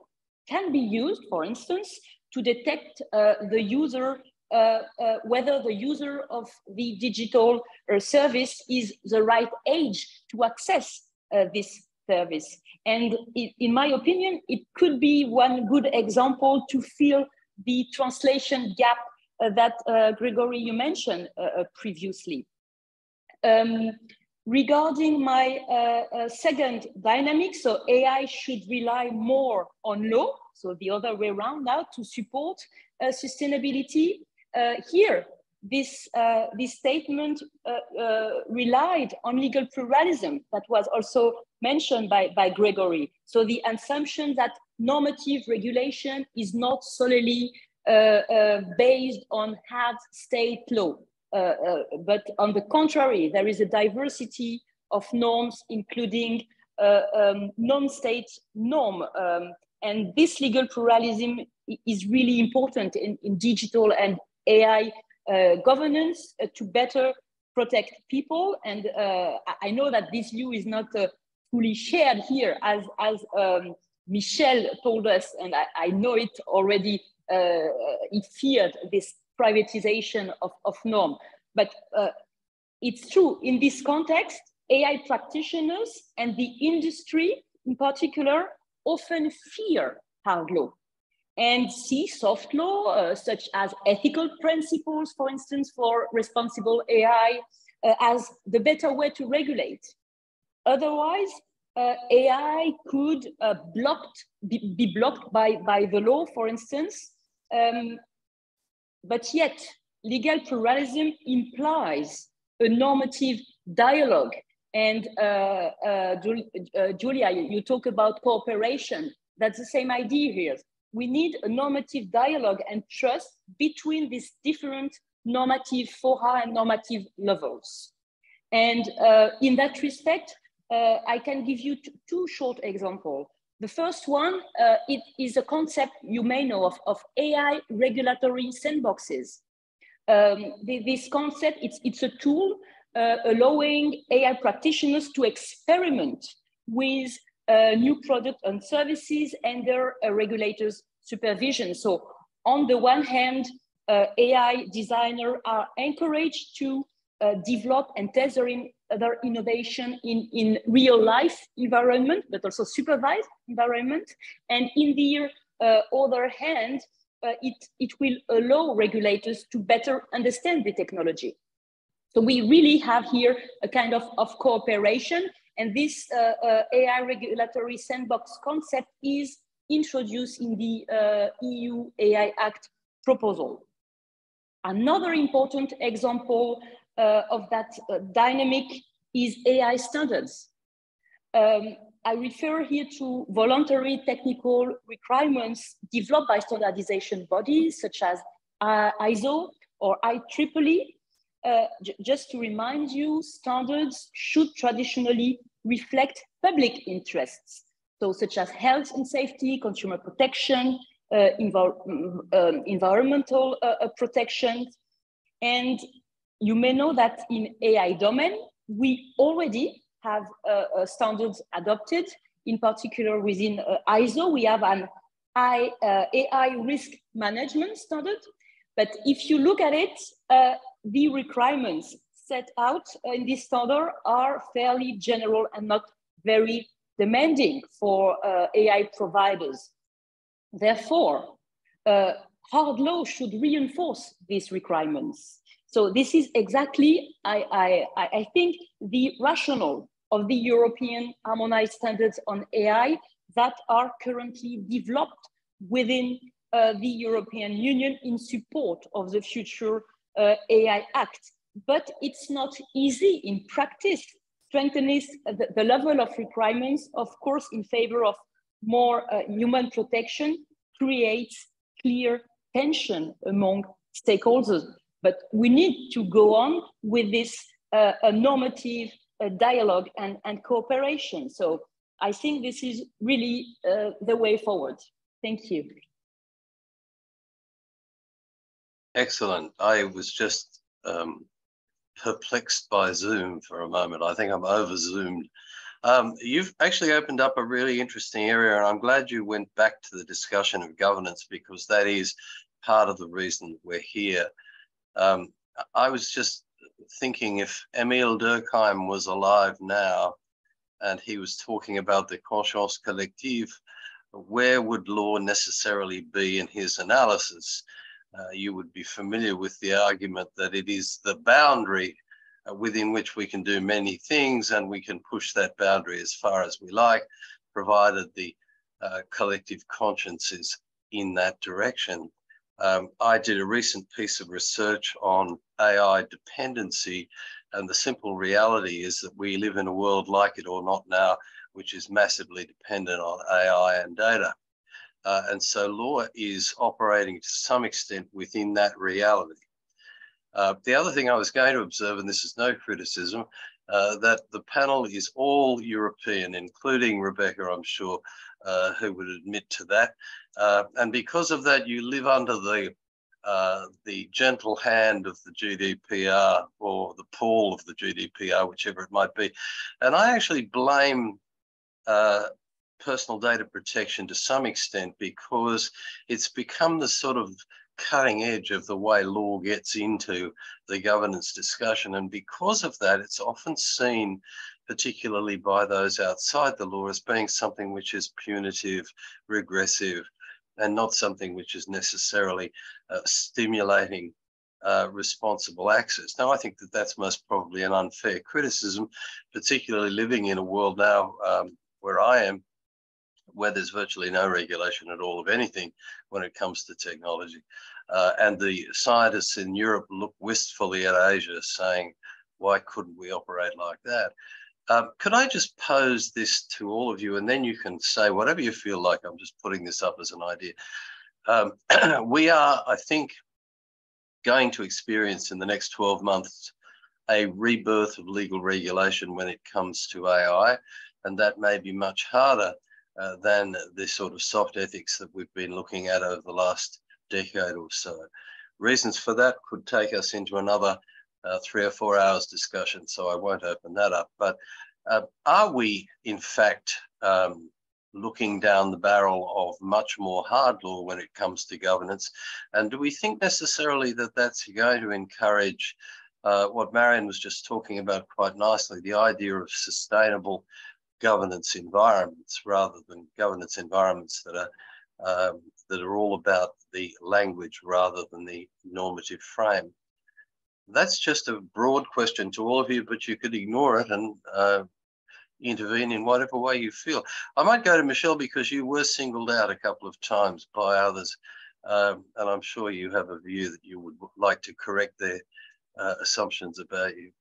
can be used, for instance, to detect uh, the user uh, uh, whether the user of the digital uh, service is the right age to access this service. And it, in my opinion, it could be one good example to fill the translation gap uh, that uh, Gregory you mentioned uh, previously. Um, regarding my second dynamic, so AI should rely more on law, so the other way around now to support sustainability. Uh, here, this, uh, this statement uh, relied on legal pluralism that was also mentioned by, by Gregory. So the assumption that normative regulation is not solely based on hard state law, but on the contrary, there is a diversity of norms, including uh, um, non-state norm. Um, and this legal pluralism is really important in, in digital and AI uh, governance uh, to better protect people. And uh, I know that this view is not fully shared here as, as um, Michel told us, and I, I know it already, he feared this privatization of, of norm. But it's true in this context, AI practitioners and the industry in particular often fear hard law and see soft law, uh, such as ethical principles, for instance, for responsible AI, uh, as the better way to regulate. Otherwise, uh, AI could uh, blocked, be, be, blocked by, by the law, for instance. Um, but yet, legal pluralism implies a normative dialogue. And uh, uh, Giulia, you, you talk about cooperation. That's the same idea here we need a normative dialogue and trust between these different normative fora and normative levels. And uh, in that respect, uh, I can give you two short examples. The first one, uh, it is a concept you may know of, of AI regulatory sandboxes. Um, the, this concept, it's, it's a tool uh, allowing AI practitioners to experiment with uh, new products and services under a regulator's supervision. So on the one hand, uh, AI designers are encouraged to uh, develop and test their, in, their innovation in, in real life environment, but also supervised environment. And in the uh, other hand, uh, it, it will allow regulators to better understand the technology. So we really have here a kind of, of cooperation and this uh, uh, AI regulatory sandbox concept is introduced in the uh, EU AI Act proposal. Another important example uh, of that uh, dynamic is AI standards. Um, I refer here to voluntary technical requirements developed by standardization bodies such as uh, ISO or IEEE. Uh, just to remind you, standards should traditionally reflect public interests, so such as health and safety, consumer protection, uh, um, environmental uh, uh protection. And you may know that in AI domain, we already have uh, standards adopted. In particular, within ISO, we have an I, AI risk management standard. But if you look at it, the requirements set out in this standard are fairly general and not very demanding for uh, AI providers. Therefore, uh, hard law should reinforce these requirements. So this is exactly, I, I, I think, the rationale of the European harmonized standards on AI that are currently developed within uh, the European Union in support of the future uh, AI Act but it's not easy in practice. Strengthening the, the level of requirements, of course, in favor of more uh, human protection creates clear tension among stakeholders. But we need to go on with this uh, normative dialogue and, and cooperation. So I think this is really uh, the way forward. Thank you. Excellent. I was just um, perplexed by Zoom for a moment. I think I'm over zoomed. Um, you've actually opened up a really interesting area, and I'm glad you went back to the discussion of governance because that is part of the reason we're here. Um, I was just thinking if Emile Durkheim was alive now and he was talking about the conscience collective, where would law necessarily be in his analysis? Uh, you would be familiar with the argument that it is the boundary uh, within which we can do many things and we can push that boundary as far as we like, provided the uh, collective conscience is in that direction. Um, I did a recent piece of research on AI dependency, and the simple reality is that we live in a world like it or not now, which is massively dependent on AI and data. Uh, and so law is operating to some extent within that reality. Uh, the other thing I was going to observe, and this is no criticism, uh, that the panel is all European, including Rebecca, I'm sure, uh, who would admit to that. Uh, and because of that, you live under the uh, the gentle hand of the GDPR or the paw of the GDPR, whichever it might be. And I actually blame uh, personal data protection to some extent because it's become the sort of cutting edge of the way law gets into the governance discussion. And because of that, it's often seen particularly by those outside the law, as being something which is punitive, regressive, and not something which is necessarily uh, stimulating uh, responsible access. Now, I think that that's most probably an unfair criticism, particularly living in a world now um, where I am, where there's virtually no regulation at all of anything when it comes to technology. Uh, and the scientists in Europe look wistfully at Asia saying, why couldn't we operate like that? Um, could I just pose this to all of you and then you can say whatever you feel like? I'm just putting this up as an idea. Um, <clears throat> we are, I think, going to experience in the next 12 months a rebirth of legal regulation when it comes to AI, and that may be much harder uh, than the sort of soft ethics that we've been looking at over the last decade or so. Reasons for that could take us into another uh, three or four hours discussion, so I won't open that up. But uh, are we, in fact, um, looking down the barrel of much more hard law when it comes to governance? And do we think necessarily that that's going to encourage uh, what Marion was just talking about quite nicely, the idea of sustainable governance environments rather than governance environments that are um, that are all about the language rather than the normative frame. That's just a broad question to all of you, but you could ignore it and uh, intervene in whatever way you feel. I might go to Michel because you were singled out a couple of times by others, um, and I'm sure you have a view that you would like to correct their uh, assumptions about you.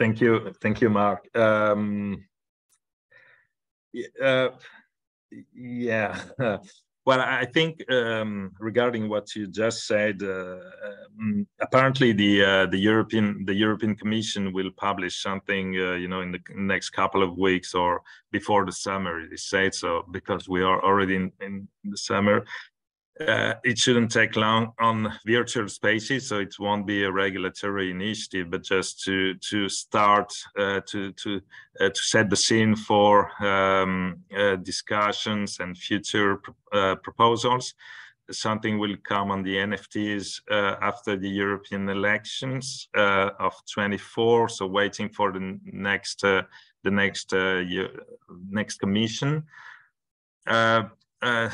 Thank you, thank you, Mark. Um, uh, yeah. <laughs> Well, I think um, regarding what you just said, uh, um, apparently the uh, the European the European Commission will publish something, uh, you know, in the next couple of weeks or before the summer. They say so because we are already in, in the summer, uh, it shouldn't take long on virtual spaces, so it won't be a regulatory initiative, but just to to start uh, to to uh, to set the scene for um, uh, discussions and future uh, proposals. Something will come on the NFTs uh, after the European elections of 24. So waiting for the next the next year, next commission. Uh,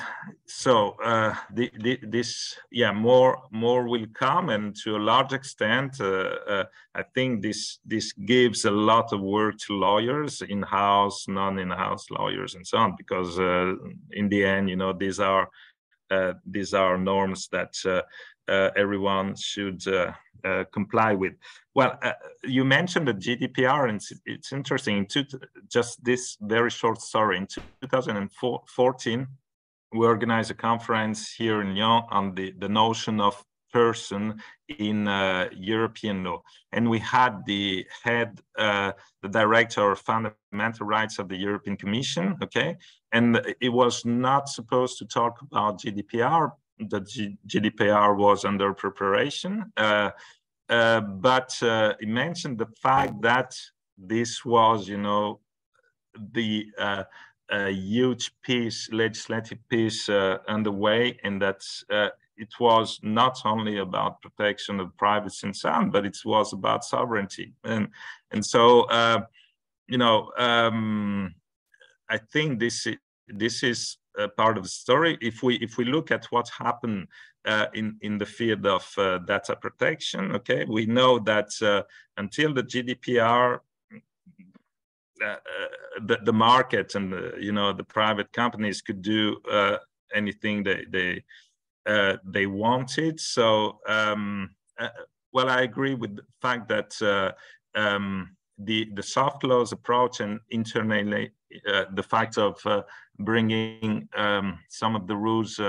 so uh, the, the, this yeah more more will come and to a large extent uh, uh i think this this gives a lot of work to lawyers in-house non-in-house lawyers and so on because uh, in the end you know these are these are norms that everyone should comply with. Well you mentioned the gdpr and it's, it's interesting. To just this very short story in 2014 we organized a conference here in Lyon on the, the notion of person in uh, European law. And we had the head, uh, the director of fundamental rights of the European Commission, okay? And it was not supposed to talk about GDPR. The G GDPR was under preparation, uh, uh but uh, it mentioned the fact that this was, you know, the uh, a huge piece, legislative piece uh, underway, and that uh, it was not only about protection of privacy and so on, but it was about sovereignty. And and so uh, you know, um, I think this is, this is part of the story. If we if we look at what happened uh, in in the field of uh, data protection, okay, we know that uh, until the GDPR the, the market and the, you know the private companies could do uh, anything they they uh, they wanted. So um, uh, well, I agree with the fact that uh, um, the the soft laws approach and internally uh, the fact of bringing um, some of the rules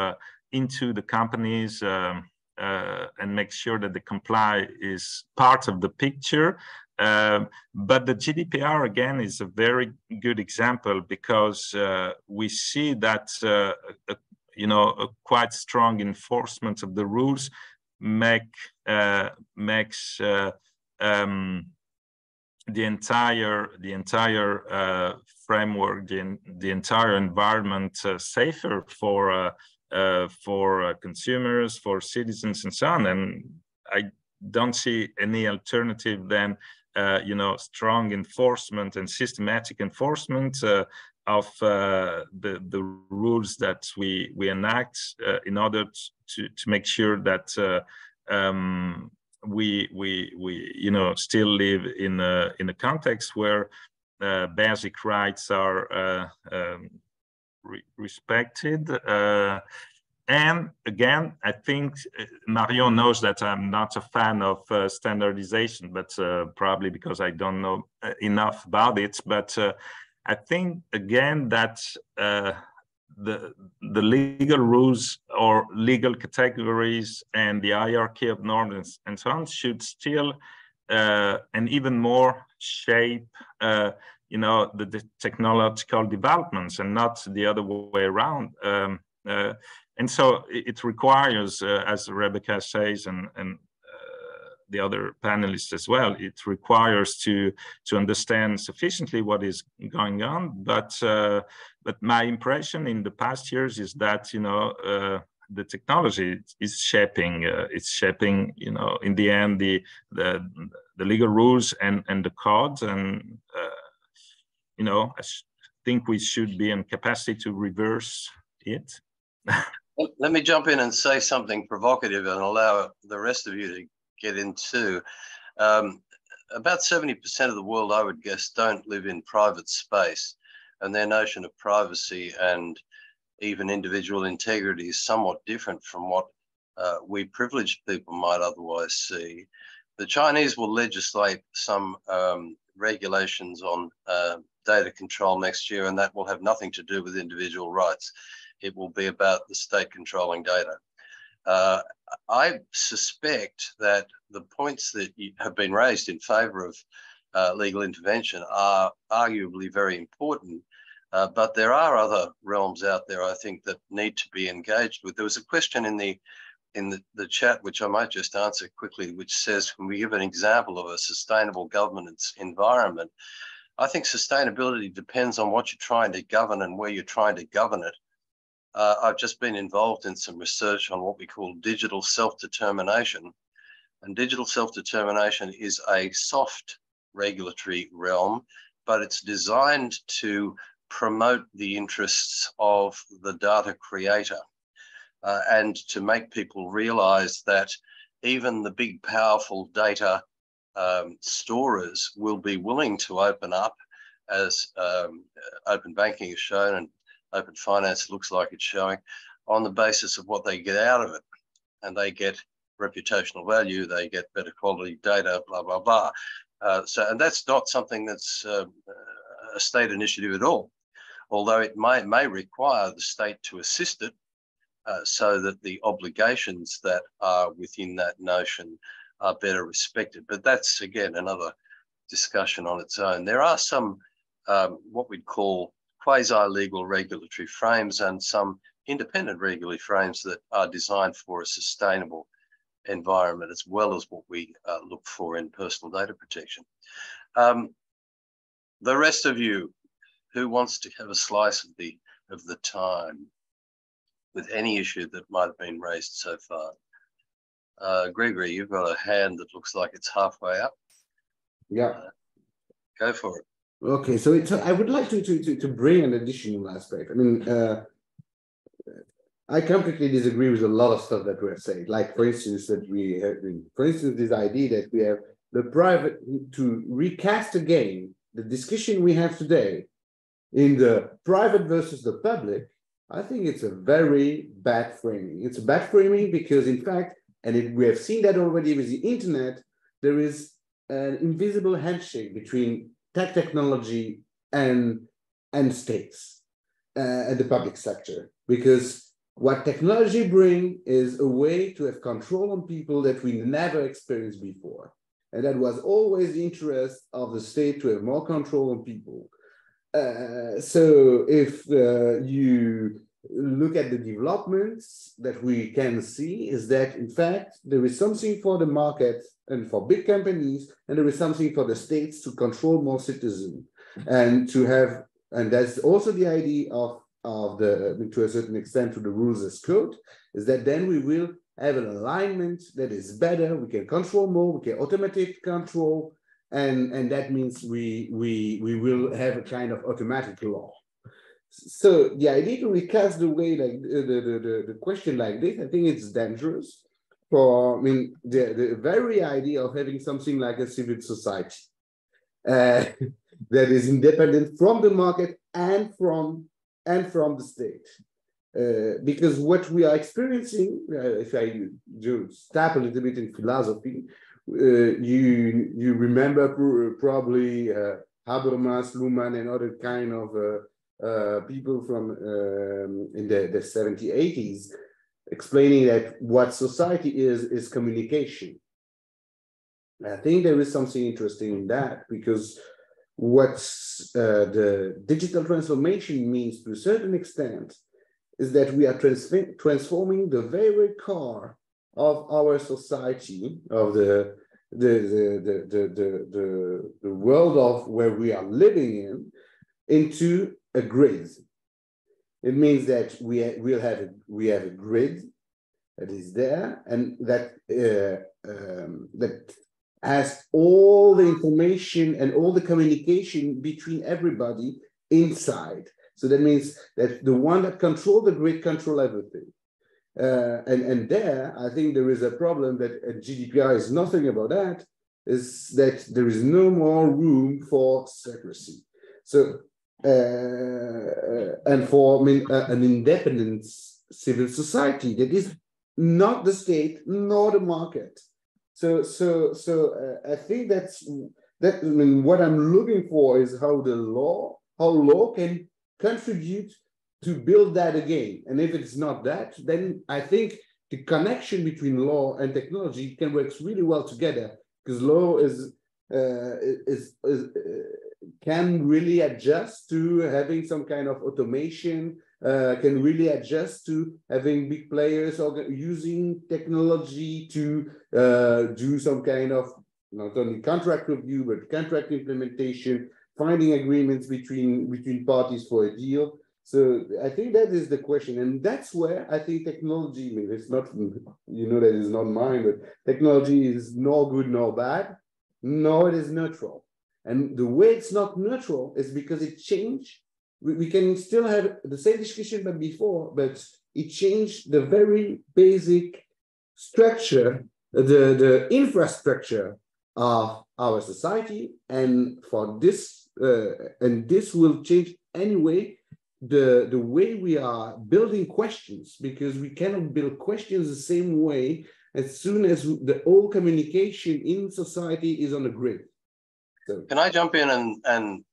into the companies. Um, and make sure that they comply is part of the picture. Um, but the GDPR again is a very good example because uh, we see that uh, a, you know a quite strong enforcement of the rules make uh, makes uh, um, the entire the entire uh, framework the, the entire environment uh, safer for for consumers for citizens and so on. And I don't see any alternative than you know, strong enforcement and systematic enforcement uh, of uh, the the rules that we we enact uh, in order to to make sure that uh, um, we we we you know still live in a in a context where uh, basic rights are um, re respected and again, I think uh, Marion knows that I'm not a fan of uh, standardization, but uh, probably because I don't know uh, enough about it. But uh, I think again that uh, the the legal rules or legal categories and the hierarchy of norms and so on should still and even more shape you know the, the, technological developments and not the other way around. Um, and so it requires, uh, as Rebecca says, and, and uh, the other panelists as well, it requires to to understand sufficiently what is going on. But uh, but my impression in the past years is that you know uh, the technology is shaping uh, it's shaping you know in the end the the the legal rules and and the codes and uh, you know I think we should be in capacity to reverse it. <laughs> Let me jump in and say something provocative and allow the rest of you to get into. Um, about 70% of the world, I would guess, don't live in private space. And their notion of privacy and even individual integrity is somewhat different from what uh, we privileged people might otherwise see. The Chinese will legislate some um, regulations on uh, data control next year, and that will have nothing to do with individual rights it will be about the state controlling data. Uh, I suspect that the points that have been raised in favour of uh, legal intervention are arguably very important, uh, but there are other realms out there I think that need to be engaged with. There was a question in the in the, the chat which I might just answer quickly, which says when we give an example of a sustainable governance environment, I think sustainability depends on what you're trying to govern and where you're trying to govern it uh, I've just been involved in some research on what we call digital self-determination. And digital self-determination is a soft regulatory realm, but it's designed to promote the interests of the data creator uh, and to make people realize that even the big, powerful data um, storers will be willing to open up as um, open banking has shown and open finance looks like it's showing on the basis of what they get out of it. And they get reputational value, they get better quality data, blah, blah, blah. Uh, so, and that's not something that's uh, a state initiative at all, although it may, may require the state to assist it uh, so that the obligations that are within that notion are better respected. But that's, again, another discussion on its own. There are some, um, what we'd call quasi-legal regulatory frames and some independent regulatory frames that are designed for a sustainable environment as well as what we uh, look for in personal data protection. Um, the rest of you, who wants to have a slice of the of the time with any issue that might have been raised so far? Uh, Gregory, you've got a hand that looks like it's halfway up. Yeah. Uh, go for it. Okay, so it's, I would like to, to, to, bring an additional aspect. I mean, uh, I completely disagree with a lot of stuff that we're saying. Like, for instance, that we have, for instance, this idea that we have the private to recast again the discussion we have today in the private versus the public. I think it's a very bad framing. It's a bad framing because, in fact, and it, we have seen that already with the internet, there is an invisible handshake between tech technology and and states uh, and the public sector. Because what technology bring is a way to have control on people that we never experienced before. And that was always the interest of the state to have more control on people. Uh, so if uh, you look at the developments that we can see is that in fact there is something for the market and for big companies and there is something for the states to control more citizens and to have and that's also the idea of of the to a certain extent to the rules as code is that then we will have an alignment that is better. We can control more. We can automatic control. And and that means we we we will have a kind of automatic law. So the idea to recast the way like the, the, the, the question like this, I think it's dangerous for I mean the, the very idea of having something like a civil society uh, <laughs> that is independent from the market and from and from the state. Uh, because what we are experiencing, uh, if I do step a little bit in philosophy, uh, you you remember pr probably uh, Habermas, Luhmann, and other kind of uh, people from um, in the, the 70s, 80s, explaining that what society is is communication. I think there is something interesting in that because what uh, the digital transformation means to a certain extent is that we are trans transforming the very core of our society, of the the, the, the, the, the, the, world of where we are living in, into a grid. It means that we will have a, we have a grid that is there and that uh, um, that has all the information and all the communication between everybody inside. So that means that the one that control the grid control everything. Uh, and, and there, I think there is a problem that uh, GDPR is nothing about that, is that there is no more room for secrecy. So, and for uh, an independent civil society that is not the state nor the market. So, so, so uh, I think that's that. I mean, what I'm looking for is how the law, how law can contribute to build that again. And if it's not that, then I think the connection between law and technology can work really well together because law is uh, is, is uh, can really adjust to having some kind of automation, uh, can really adjust to having big players or using technology to uh, do some kind of not only contract review but contract implementation, finding agreements between between parties for a deal. So I think that is the question, and that's where I think technology. It's not you know that is not mine, but technology is nor good nor bad, No, it is neutral. And the way it's not neutral is because it changed. We, we can still have the same discussion but before, but it changed the very basic structure, the the infrastructure of our society, and for this, uh, and this will change anyway the the way we are building questions because we cannot build questions the same way as soon as the whole communication in society is on the grid. Can I jump in and, and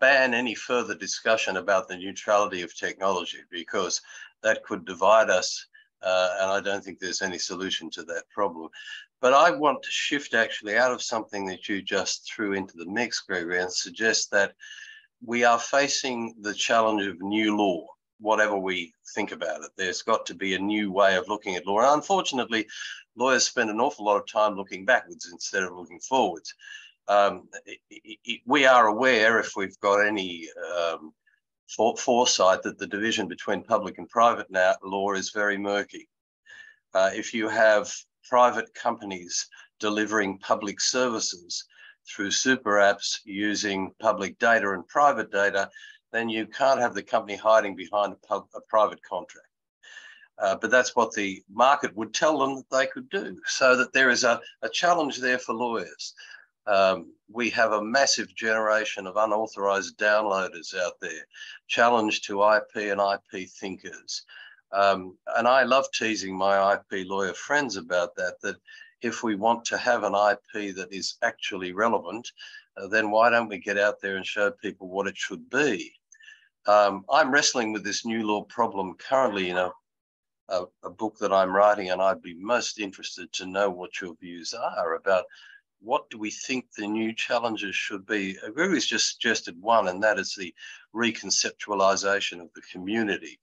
ban any further discussion about the neutrality of technology because that could divide us uh, and I don't think there's any solution to that problem. But I want to shift actually out of something that you just threw into the mix, Gregory, and suggest that we are facing the challenge of new law, whatever we think about it. There's got to be a new way of looking at law. And unfortunately, lawyers spend an awful lot of time looking backwards instead of looking forwards. Um, it, it, we are aware, if we've got any um, for, foresight, that the division between public and private now, law is very murky. Uh, if you have private companies delivering public services, through super apps using public data and private data, then you can't have the company hiding behind a, pub, a private contract. Uh, but that's what the market would tell them that they could do. So that there is a, a challenge there for lawyers. Um, we have a massive generation of unauthorized downloaders out there, challenge to IP and IP thinkers. Um, and I love teasing my IP lawyer friends about that, that if we want to have an IP that is actually relevant, uh, then why don't we get out there and show people what it should be? Um, I'm wrestling with this new law problem currently in a, a, a, book that I'm writing, and I'd be most interested to know what your views are about what do we think the new challenges should be. Gregory's just suggested one, and that is the reconceptualization of the community.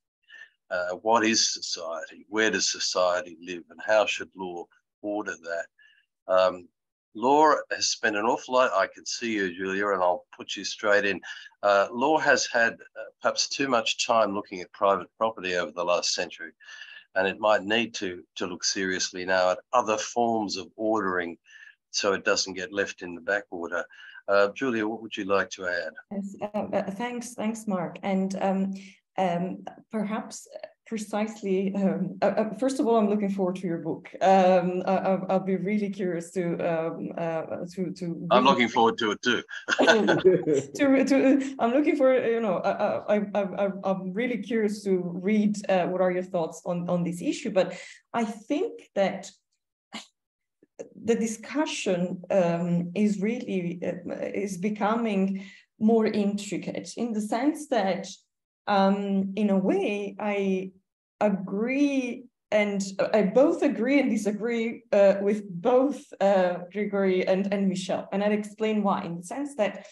Uh, what is society? Where does society live? And how should law order that. Um, Law has spent an awful lot. I can see you, Giulia, and I'll put you straight in. Uh, Law has had uh, perhaps too much time looking at private property over the last century, and it might need to, to look seriously now at other forms of ordering so it doesn't get left in the backwater. Uh, Giulia, what would you like to add? Yes, uh, uh, thanks, thanks, Mark. And um, um, perhaps precisely, um, uh, uh, first of all, I'm looking forward to your book. Um, I, will be really curious to um, uh, to to. I'm looking forward to it too. <laughs> to, to, I'm looking for you know I, I, I, I'm really curious to read what are your thoughts on on this issue, but I think that the discussion um, is really uh, is becoming more intricate in the sense that um, in a way I agree and I both agree and disagree uh, with both uh, Gregory and, and Michel. And I'll explain why in the sense that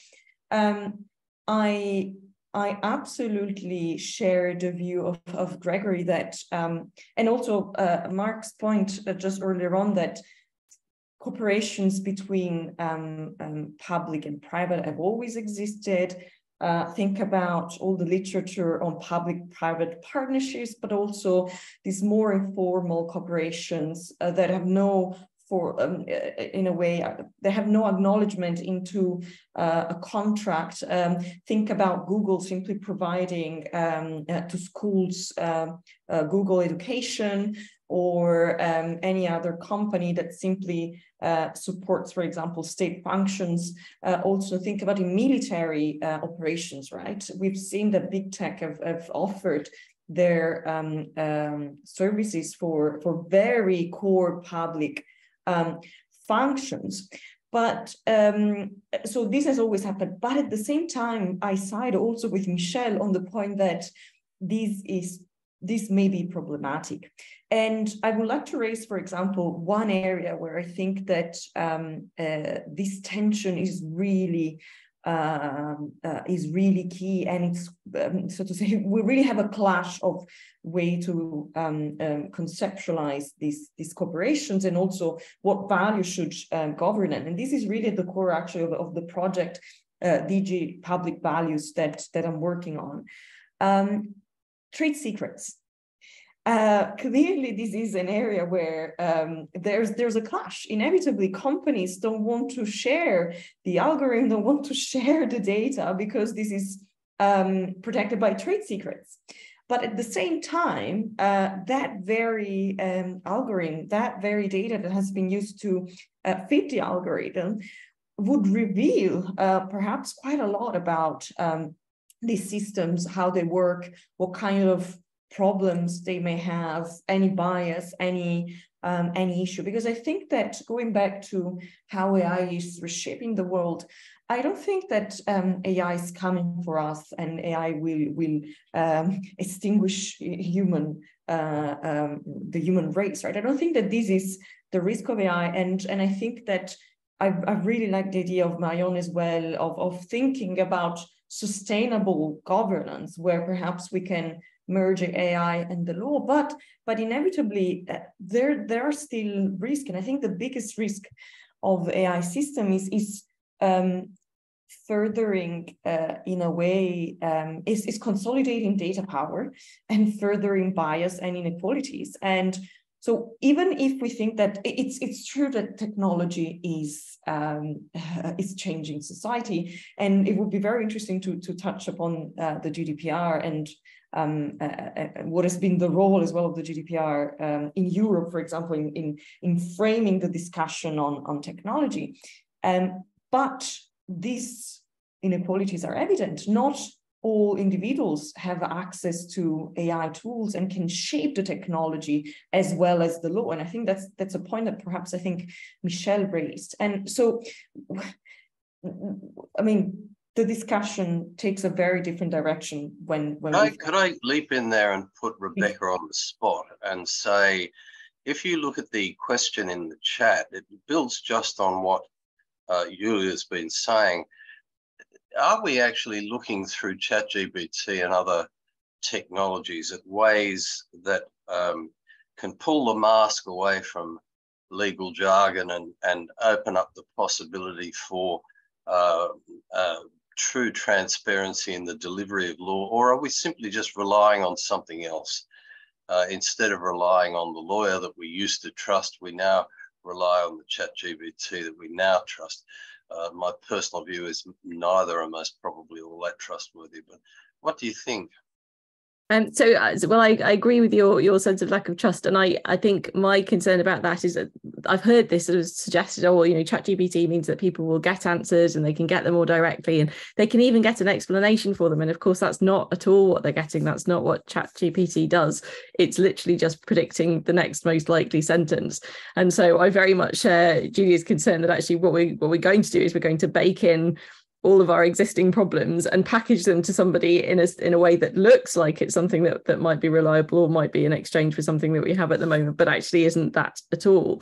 um, I I absolutely share the view of, of Gregory that, um, and also uh, Mark's point uh, just earlier on that cooperations between um, um, public and private have always existed. Uh, think about all the literature on public-private partnerships, but also these more informal cooperations uh, that have no for um, in a way uh, they have no acknowledgement into uh, a contract um, think about google simply providing um, uh, to schools uh, google education or um, any other company that simply uh, supports, for example, state functions. Uh, also think about in military uh, operations, right? We've seen that big tech have, have offered their um, um, services for, for very core public um, functions. But um, so this has always happened. But at the same time, I side also with Michel on the point that this is this may be problematic. And I would like to raise, for example, one area where I think that um, uh, this tension is really um, uh, is really key, and it's um, so to say <laughs> we really have a clash of way to um, um, conceptualize these these corporations and also what value should um, govern them. And this is really the core actually of, of the project uh, DG Public Values that that I'm working on. Trade secrets. Uh, clearly, this is an area where um, there's there's a clash. Inevitably, companies don't want to share the algorithm, don't want to <laughs> share the data because this is um, protected by trade secrets. But at the same time, uh, that very um, algorithm, that very data that has been used to uh, fit the algorithm, would reveal uh, perhaps quite a lot about um, these systems, how they work, what kind of problems they may have, any bias, any um, any issue. Because I think that going back to how AI is reshaping the world, I don't think that um, AI is coming for us and AI will will um, extinguish human uh, um, the human race, right? I don't think that this is the risk of AI, and and I think that I, I really like the idea of Marion as well of of thinking about sustainable governance, where perhaps we can merge AI and the law, but but inevitably uh, there there are still risks, and I think the biggest risk of AI system is is um, furthering uh, in a way um, is, is consolidating data power and furthering bias and inequalities. And so even if we think that it's it's true that technology is um, <laughs> is changing society, and it would be very interesting to to touch upon uh, the GDPR and um, uh, uh, uh, what has been the role as well of the GDPR um, in Europe, for example, in, in, in framing the discussion on, on technology. Um, but these inequalities are evident. Not all individuals have access to AI tools and can shape the technology as well as the law. And I think that's that's a point that perhaps I think Michel raised. And so, <laughs> I mean, the discussion takes a very different direction when when could I, could I leap in there and put Rebecca on the spot and say if you look at the question in the chat it builds just on what uh, Giulia's been saying. Are we actually looking through ChatGPT and other technologies at ways that um, can pull the mask away from legal jargon and, and open up the possibility for uh, uh, true transparency in the delivery of law, or are we simply just relying on something else? Uh, instead of relying on the lawyer that we used to trust, we now rely on the ChatGPT that we now trust. Uh, my personal view is neither are most probably all that trustworthy, but what do you think? Um, so, uh, well, I, I, agree with your your sense of lack of trust, and I I think my concern about that is that I've heard this sort of suggested, oh, you know, ChatGPT means that people will get answers and they can get them more directly, and they can even get an explanation for them. And of course, that's not at all what they're getting. That's not what ChatGPT does. It's literally just predicting the next most likely sentence. And so, I very much share Giulia's concern that actually what we what we're going to do is we're going to bake in all of our existing problems and package them to somebody in a in a way that looks like it's something that that might be reliable or might be in exchange for something that we have at the moment but actually isn't that at all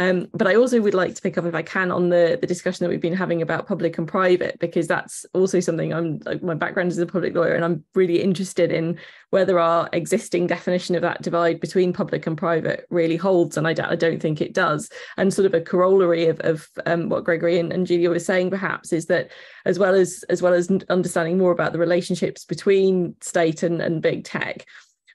um, but I also would like to pick up, if I can, on the, the discussion that we've been having about public and private, because that's also something I'm like my background is a public lawyer, and I'm really interested in whether our existing definition of that divide between public and private really holds. And I, d- I don't think it does. And sort of a corollary of, of um, what Gregory and, and Giulia were saying, perhaps, is that as well as as well as understanding more about the relationships between state and, and big tech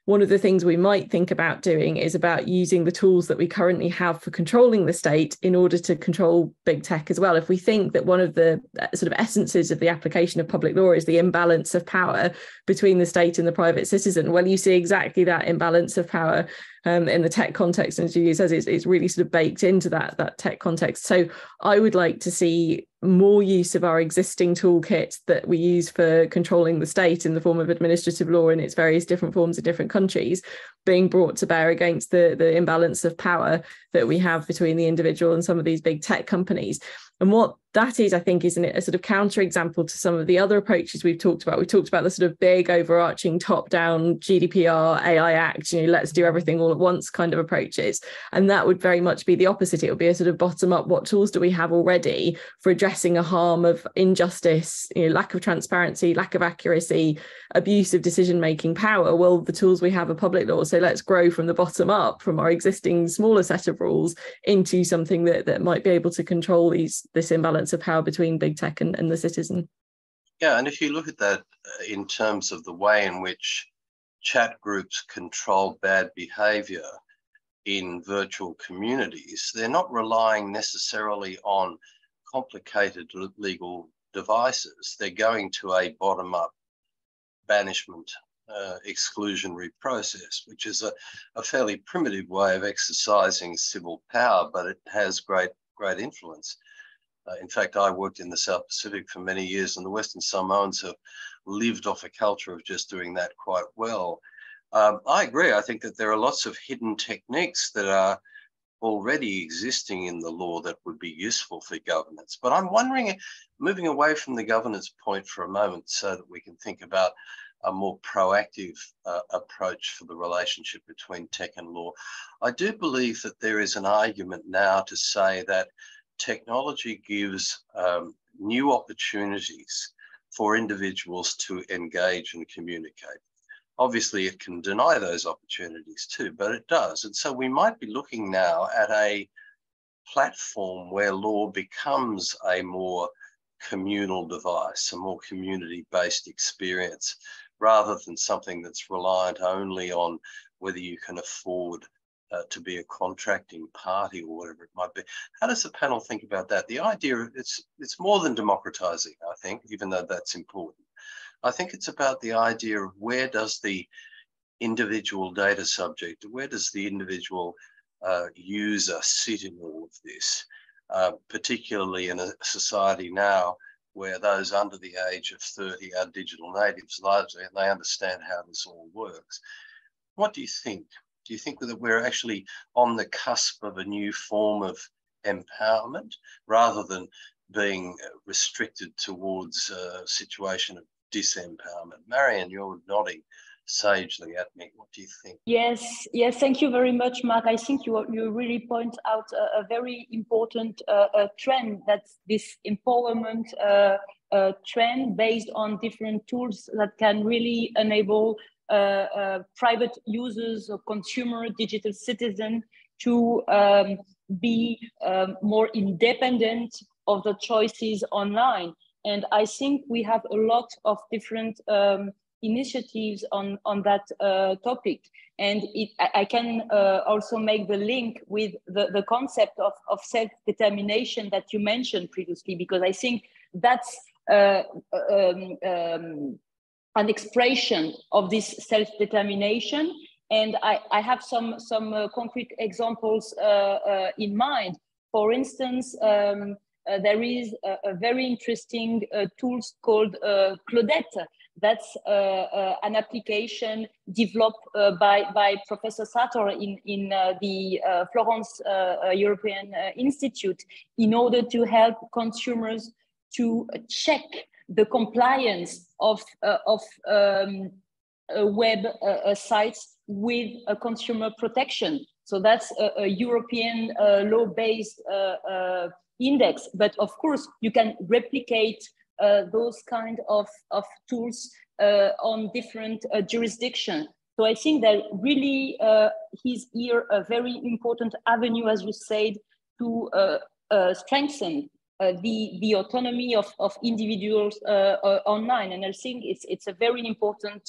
one of the things we might think about doing is about using the tools that we currently have for controlling the state in order to control big tech as well. If we think that one of the uh, sort of essences of the application of public law is the imbalance of power between the state and the private citizen, well, you see exactly that imbalance of power um, in the tech context. And as Giulia says, it's, it's really sort of baked into that, that tech context. So I would like to see more use of our existing toolkit that we use for controlling the state in the form of administrative law in its various different forms in different countries being brought to bear against the, the imbalance of power that we have between the individual and some of these big tech companies. And what that is, I think, is a sort of counterexample to some of the other approaches we've talked about. We talked about the sort of big, overarching, top-down GDPR, AI Act, you know, let's do everything all at once kind of approaches. And that would very much be the opposite. It would be a sort of bottom-up. What tools do we have already for addressing a harm of injustice, you know, lack of transparency, lack of accuracy, abuse of decision-making power? Well, the tools we have are public law. So let's grow from the bottom up, from our existing smaller set of rules, into something that that might be able to control these this imbalance of power between big tech and, and the citizen. Yeah, and if you look at that uh, in terms of the way in which chat groups control bad behavior in virtual communities, they're not relying necessarily on complicated legal devices. They're going to a bottom up banishment uh, exclusionary process, which is a, a fairly primitive way of exercising civil power, but it has great, great influence. Uh, in fact, I worked in the South Pacific for many years, and the Western Samoans have lived off a culture of just doing that quite well. Um, I agree. I think that there are lots of hidden techniques that are already existing in the law that would be useful for governance. But I'm wondering, moving away from the governance point for a moment so that we can think about a more proactive uh, approach for the relationship between tech and law. I do believe that there is an argument now to say that technology gives um, new opportunities for individuals to engage and communicate. Obviously, it can deny those opportunities too, but it does. And so we might be looking now at a platform where law becomes a more communal device, a more community based experience, rather than something that's reliant only on whether you can afford uh, to be a contracting party or whatever it might be. How does the panel think about that? The idea it's it's more than democratizing, I think, even though that's important. I think it's about the idea of where does the individual data subject, where does the individual uh, user sit in all of this, uh, particularly in a society now where those under the age of 30 are digital natives largely and they understand how this all works. What do you think? Do you think that we're actually on the cusp of a new form of empowerment rather than being restricted towards a situation of disempowerment? Marion, you're nodding sagely at me. What do you think? Yes, yes, thank you very much, Mark. I think you, you really point out a, a very important uh, a trend that's this empowerment uh, uh, trend based on different tools that can really enable uh, uh, private users or consumer digital citizen to um, be um, more independent of the choices online. And I think we have a lot of different um, initiatives on, on that uh, topic. And it, I can uh, also make the link with the, the concept of, of self-determination that you mentioned previously, because I think that's uh, um, um, an expression of this self-determination. And I, I have some, some uh, concrete examples uh, uh, in mind. For instance, um, there is a, a, very interesting tool called Claudette that's uh, uh, an application developed uh, by, by Professor Sartor in, in the Florence European Institute in order to help consumers to check the compliance of, uh, of um, uh, web uh, sites with a consumer protection. So that's a, a European law-based index. But of course, you can replicate uh, those kind of, of tools uh, on different uh, jurisdictions. So I think that really is here a very important avenue, as you said, to strengthen uh, the the autonomy of, of individuals uh, uh, online. And i think it's it's a very important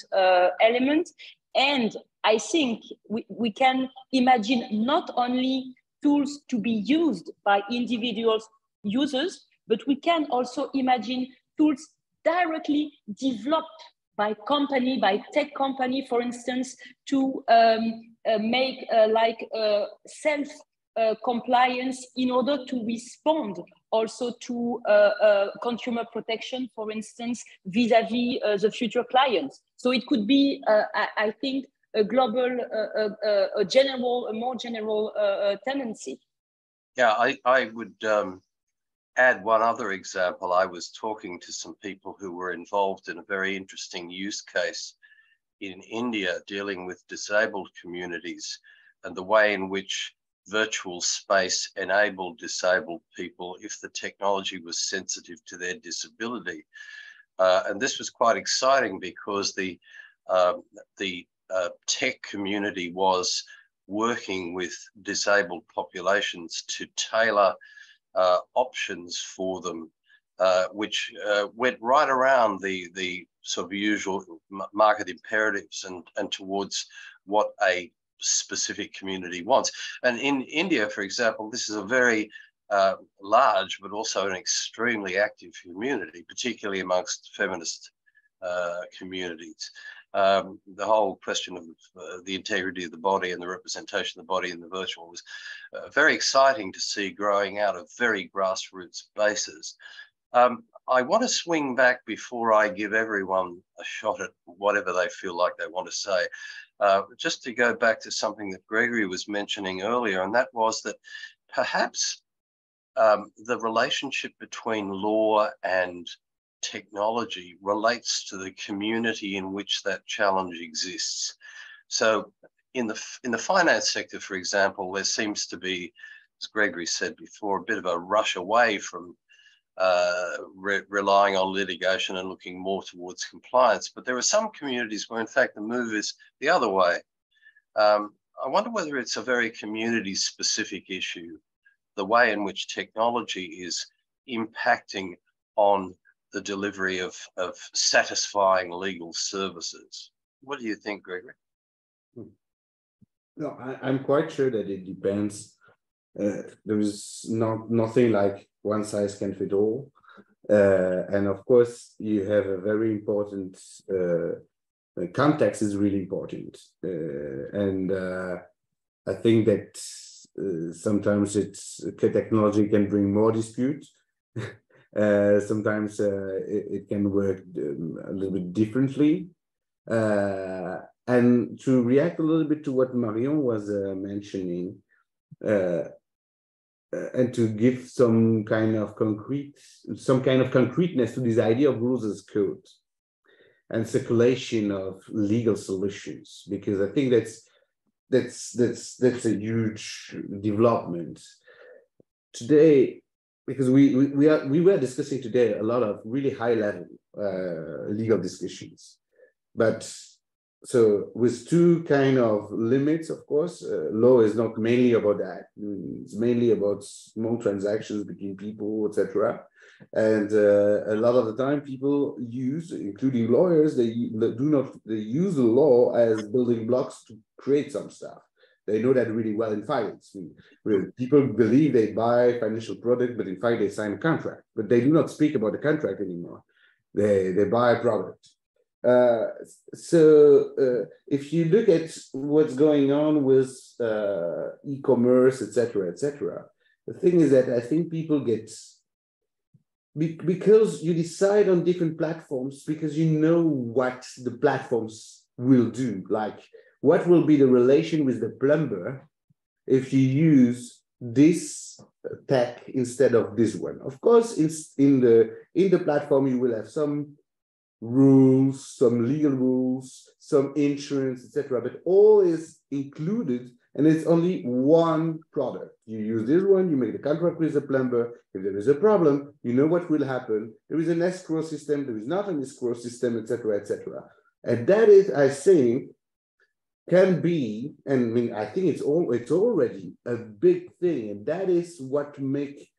element. And i think we, we can imagine not only tools to be used by individuals users but we can also imagine tools directly developed by company, by tech company, for instance, to um, uh, make uh, like uh, self uh, compliance in order to respond also to uh, uh, consumer protection, for instance, vis-a-vis -vis, the future clients. So it could be, uh, I, I, think, a global, uh, a general, a more general tendency. Yeah, I, I would um, add one other example. I was talking to some people who were involved in a very interesting use case in India dealing with disabled communities and the way in which virtual space enabled disabled people if the technology was sensitive to their disability. Uh, and this was quite exciting because the, uh, the uh, tech community was working with disabled populations to tailor uh, options for them, uh, which uh, went right around the the sort of usual market imperatives and and towards what a specific community wants. And in India, for example, this is a very uh, large but also an extremely active community, particularly amongst feminist uh, communities um, the whole question of uh, the integrity of the body and the representation of the body in the virtual was uh, very exciting to see growing out of very grassroots bases. Um, I want to swing back before I give everyone a shot at whatever they feel like they want to say. Uh, just to go back to something that Gregory was mentioning earlier, and that was that perhaps um, the relationship between law and technology relates to the community in which that challenge exists. So in the, in the finance sector, for example, there seems to be, as Gregory said before, a bit of a rush away from uh, re relying on litigation and looking more towards compliance. But there are some communities where, in fact, the move is the other way. Um, I wonder whether it's a very community specific issue, the way in which technology is impacting on the delivery of, of satisfying legal services. What do you think, Gregory? Hmm. No, I, am quite sure that it depends. Uh, there is not nothing like one size can fit all. Uh, and of course, you have a very important uh, context is really important. Uh, and uh, I think that uh, sometimes it's technology can bring more dispute <laughs> Uh, sometimes uh, it, it, can work um, a little bit differently. Uh, and to react a little bit to what Marion was uh, mentioning, uh, and to give some kind of concrete, some kind of concreteness to this idea of rules as code and circulation of legal solutions, because I think that's that's that's that's a huge development. Today, because we we we, are, we were discussing today a lot of really high level uh, legal discussions, but so with two kind of limits, of course, uh, law is not mainly about that. It's mainly about small transactions between people, etc. And uh, a lot of the time people use, including lawyers, they, they do not, they use the law as building blocks to create some stuff. They know that really well in finance. People believe they buy financial product, but in fact they sign a contract, but they do not speak about the contract anymore. They, they buy a product. Uh, so uh, if you look at what's going on with uh, e-commerce, etc., etc., the thing is that I think people get because you decide on different platforms because you know what the platforms will do. Like what will be the relation with the plumber if you use this tech instead of this one? Of course, it's in the in the platform you will have some rules, some legal rules, some insurance, etc. But all is included and it's only one product. You use this one, you make the contract with the plumber. If there is a problem, you know what will happen. There is an escrow system, there is not an escrow system, etc., etc. And that is, I think, can be, and I mean, I think it's all it's already a big thing, and that is what make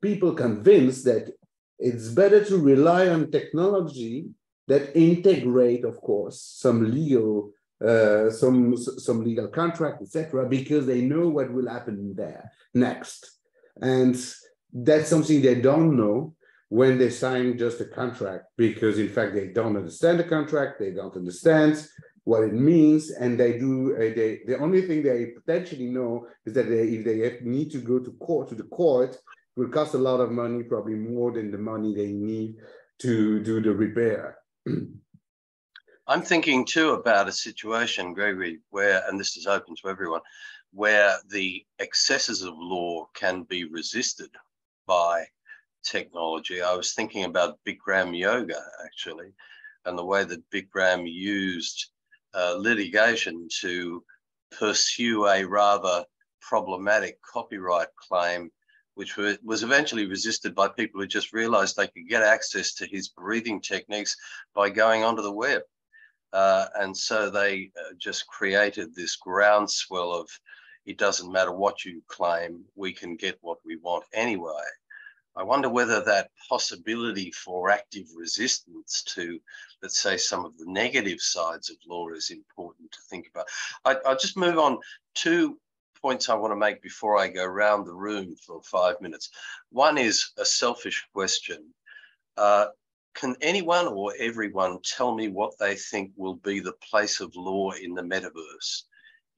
people convinced that it's better to rely on technology that integrate, of course, some legal, uh, some some legal contract, etc., because they know what will happen there next, and that's something they don't know when they sign just a contract, because in fact they don't understand the contract, they don't understand what it means, and they do. Uh, they the only thing they potentially know is that they if they need to go to court to the court, it will cost a lot of money, probably more than the money they need to do the repair. I'm thinking too about a situation, Gregory, where, and this is open to everyone, where the excesses of law can be resisted by technology. I was thinking about Bikram yoga actually, and the way that Bikram used uh, litigation to pursue a rather problematic copyright claim which was eventually resisted by people who just realized they could get access to his breathing techniques by going onto the web. Uh, and so they uh, just created this groundswell of it doesn't matter what you claim, we can get what we want anyway. I wonder whether that possibility for active resistance to, let's say, some of the negative sides of law is important to think about. I, will just move on to points I want to make before I go around the room for five minutes. One is a selfish question. Uh, can anyone or everyone tell me what they think will be the place of law in the metaverse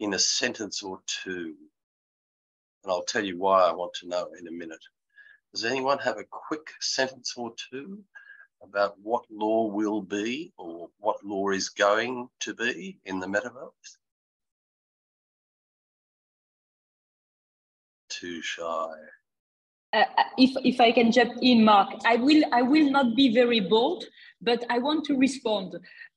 in a sentence or two? And I'll tell you why I want to know in a minute. Does anyone have a quick sentence or two about what law will be or what law is going to be in the metaverse? Too shy. Uh, uh, if if I can jump in, Mark, I will I will not be very bold, but I want to respond.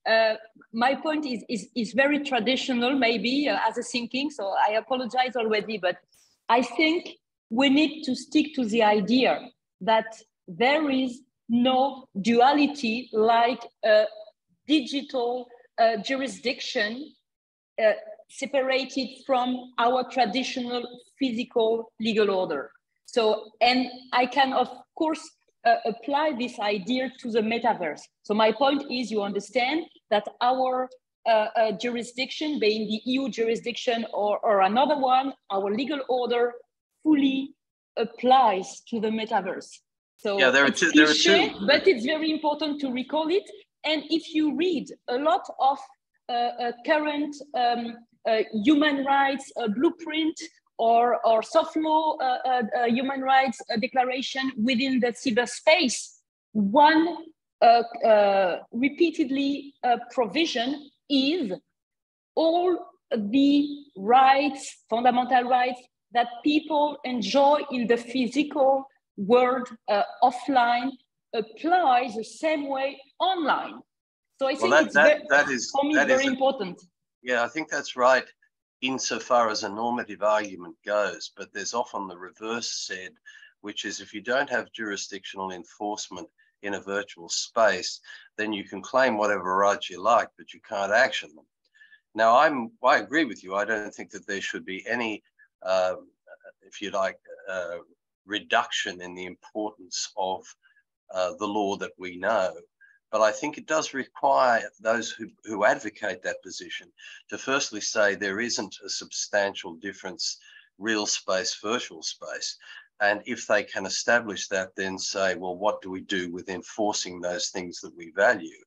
Uh, my point is is is very traditional, maybe uh, as a thinking. So I apologize already, but I think we need to stick to the idea that there is no duality like a digital uh, jurisdiction uh, separated from our traditional physical legal order. So, and I can, of course, uh, apply this idea to the metaverse. So my point is you understand that our uh, uh, jurisdiction, being the EU jurisdiction or, or another one, our legal order fully applies to the metaverse. So yeah, there are two, there are two. but it's very important to recall it. And if you read a lot of uh, uh, current um, uh, human rights blueprint or, or soft law uh, uh, uh, human rights declaration within the cyberspace, one repeatedly provision is all the rights, fundamental rights that people enjoy in the physical world uh, offline apply the same way online. So I think well, that, it's that, very, that is, for me that very important. Yeah, I think that's right insofar as a normative argument goes, but there's often the reverse said, which is if you don't have jurisdictional enforcement in a virtual space, then you can claim whatever rights you like, but you can't action them. Now, I'm I agree with you. I don't think that there should be any, uh, if you like, uh, reduction in the importance of uh, the law that we know. But I think it does require those who, who advocate that position to firstly say there isn't a substantial difference, real space, virtual space. And if they can establish that, then say, well, what do we do with enforcing those things that we value?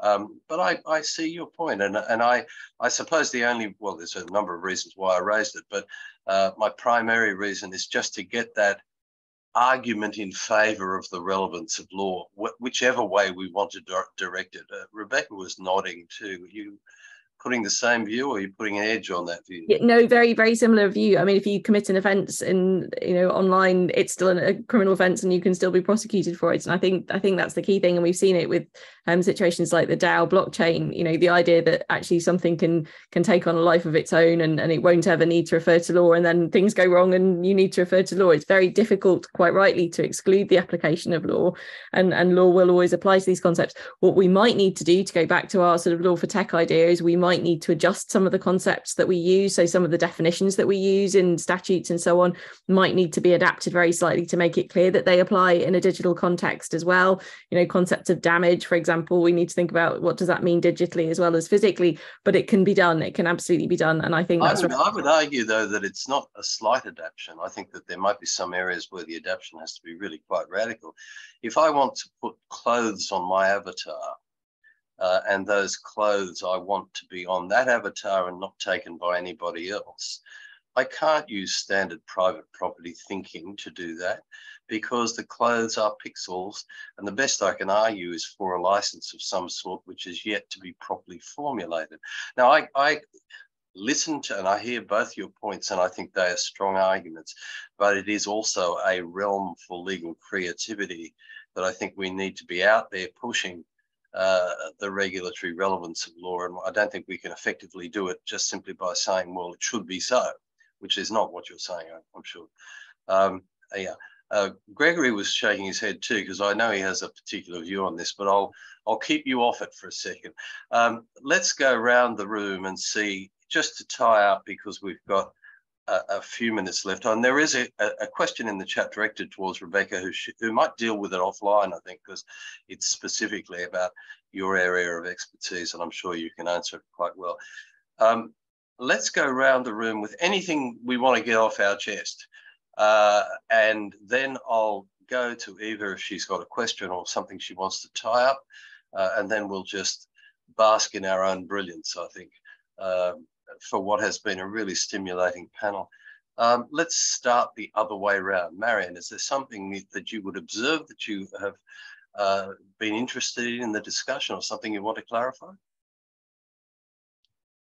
Um, but I, I see your point, and and I I suppose the only well, there's a number of reasons why I raised it, but uh, my primary reason is just to get that argument in favour of the relevance of law, wh whichever way we want to direct it. Uh, Rebecca was nodding too. You putting the same view or are you putting an edge on that view? Yeah, no, very, very similar view. I mean, if you commit an offence in, you know, online, it's still a criminal offence and you can still be prosecuted for it. And I think I think that's the key thing. And we've seen it with um, situations like the DAO blockchain, you know, the idea that actually something can can take on a life of its own and, and it won't ever need to refer to law and then things go wrong and you need to refer to law. It's very difficult, quite rightly, to exclude the application of law and, and law will always apply to these concepts. What we might need to do to go back to our sort of law for tech idea is we might need to adjust some of the concepts that we use. So some of the definitions that we use in statutes and so on might need to be adapted very slightly to make it clear that they apply in a digital context as well. You know, concepts of damage, for example, we need to think about what does that mean digitally as well as physically, but it can be done. It can absolutely be done. And I think that's I would, I would argue though that it's not a slight adaptation. I think that there might be some areas where the adaptation has to be really quite radical. If I want to put clothes on my avatar, uh, and those clothes I want to be on that avatar and not taken by anybody else. I can't use standard private property thinking to do that because the clothes are pixels and the best I can argue is for a license of some sort which is yet to be properly formulated. Now I, I listen to and I hear both your points and I think they are strong arguments, but it is also a realm for legal creativity that I think we need to be out there pushing uh, the regulatory relevance of law. And I don't think we can effectively do it just simply by saying, well, it should be so, which is not what you're saying, I'm sure. Um, yeah. Uh, Gregory was shaking his head too, because I know he has a particular view on this, but I'll, I'll keep you off it for a second. Um, let's go around the room and see, just to tie up, because we've got a, a, few minutes left on. There is a, a, question in the chat directed towards Rebecca, who, who might deal with it offline, I think, because it's specifically about your area of expertise, and I'm sure you can answer it quite well. Um, let's go around the room with anything we want to get off our chest. Uh, and then I'll go to Eva if she's got a question or something she wants to tie up. Uh, and then we'll just bask in our own brilliance, I think. Um, for what has been a really stimulating panel. Um, let's start the other way around. Marion, is there something that you would observe that you have uh, been interested in, in the discussion or something you want to clarify?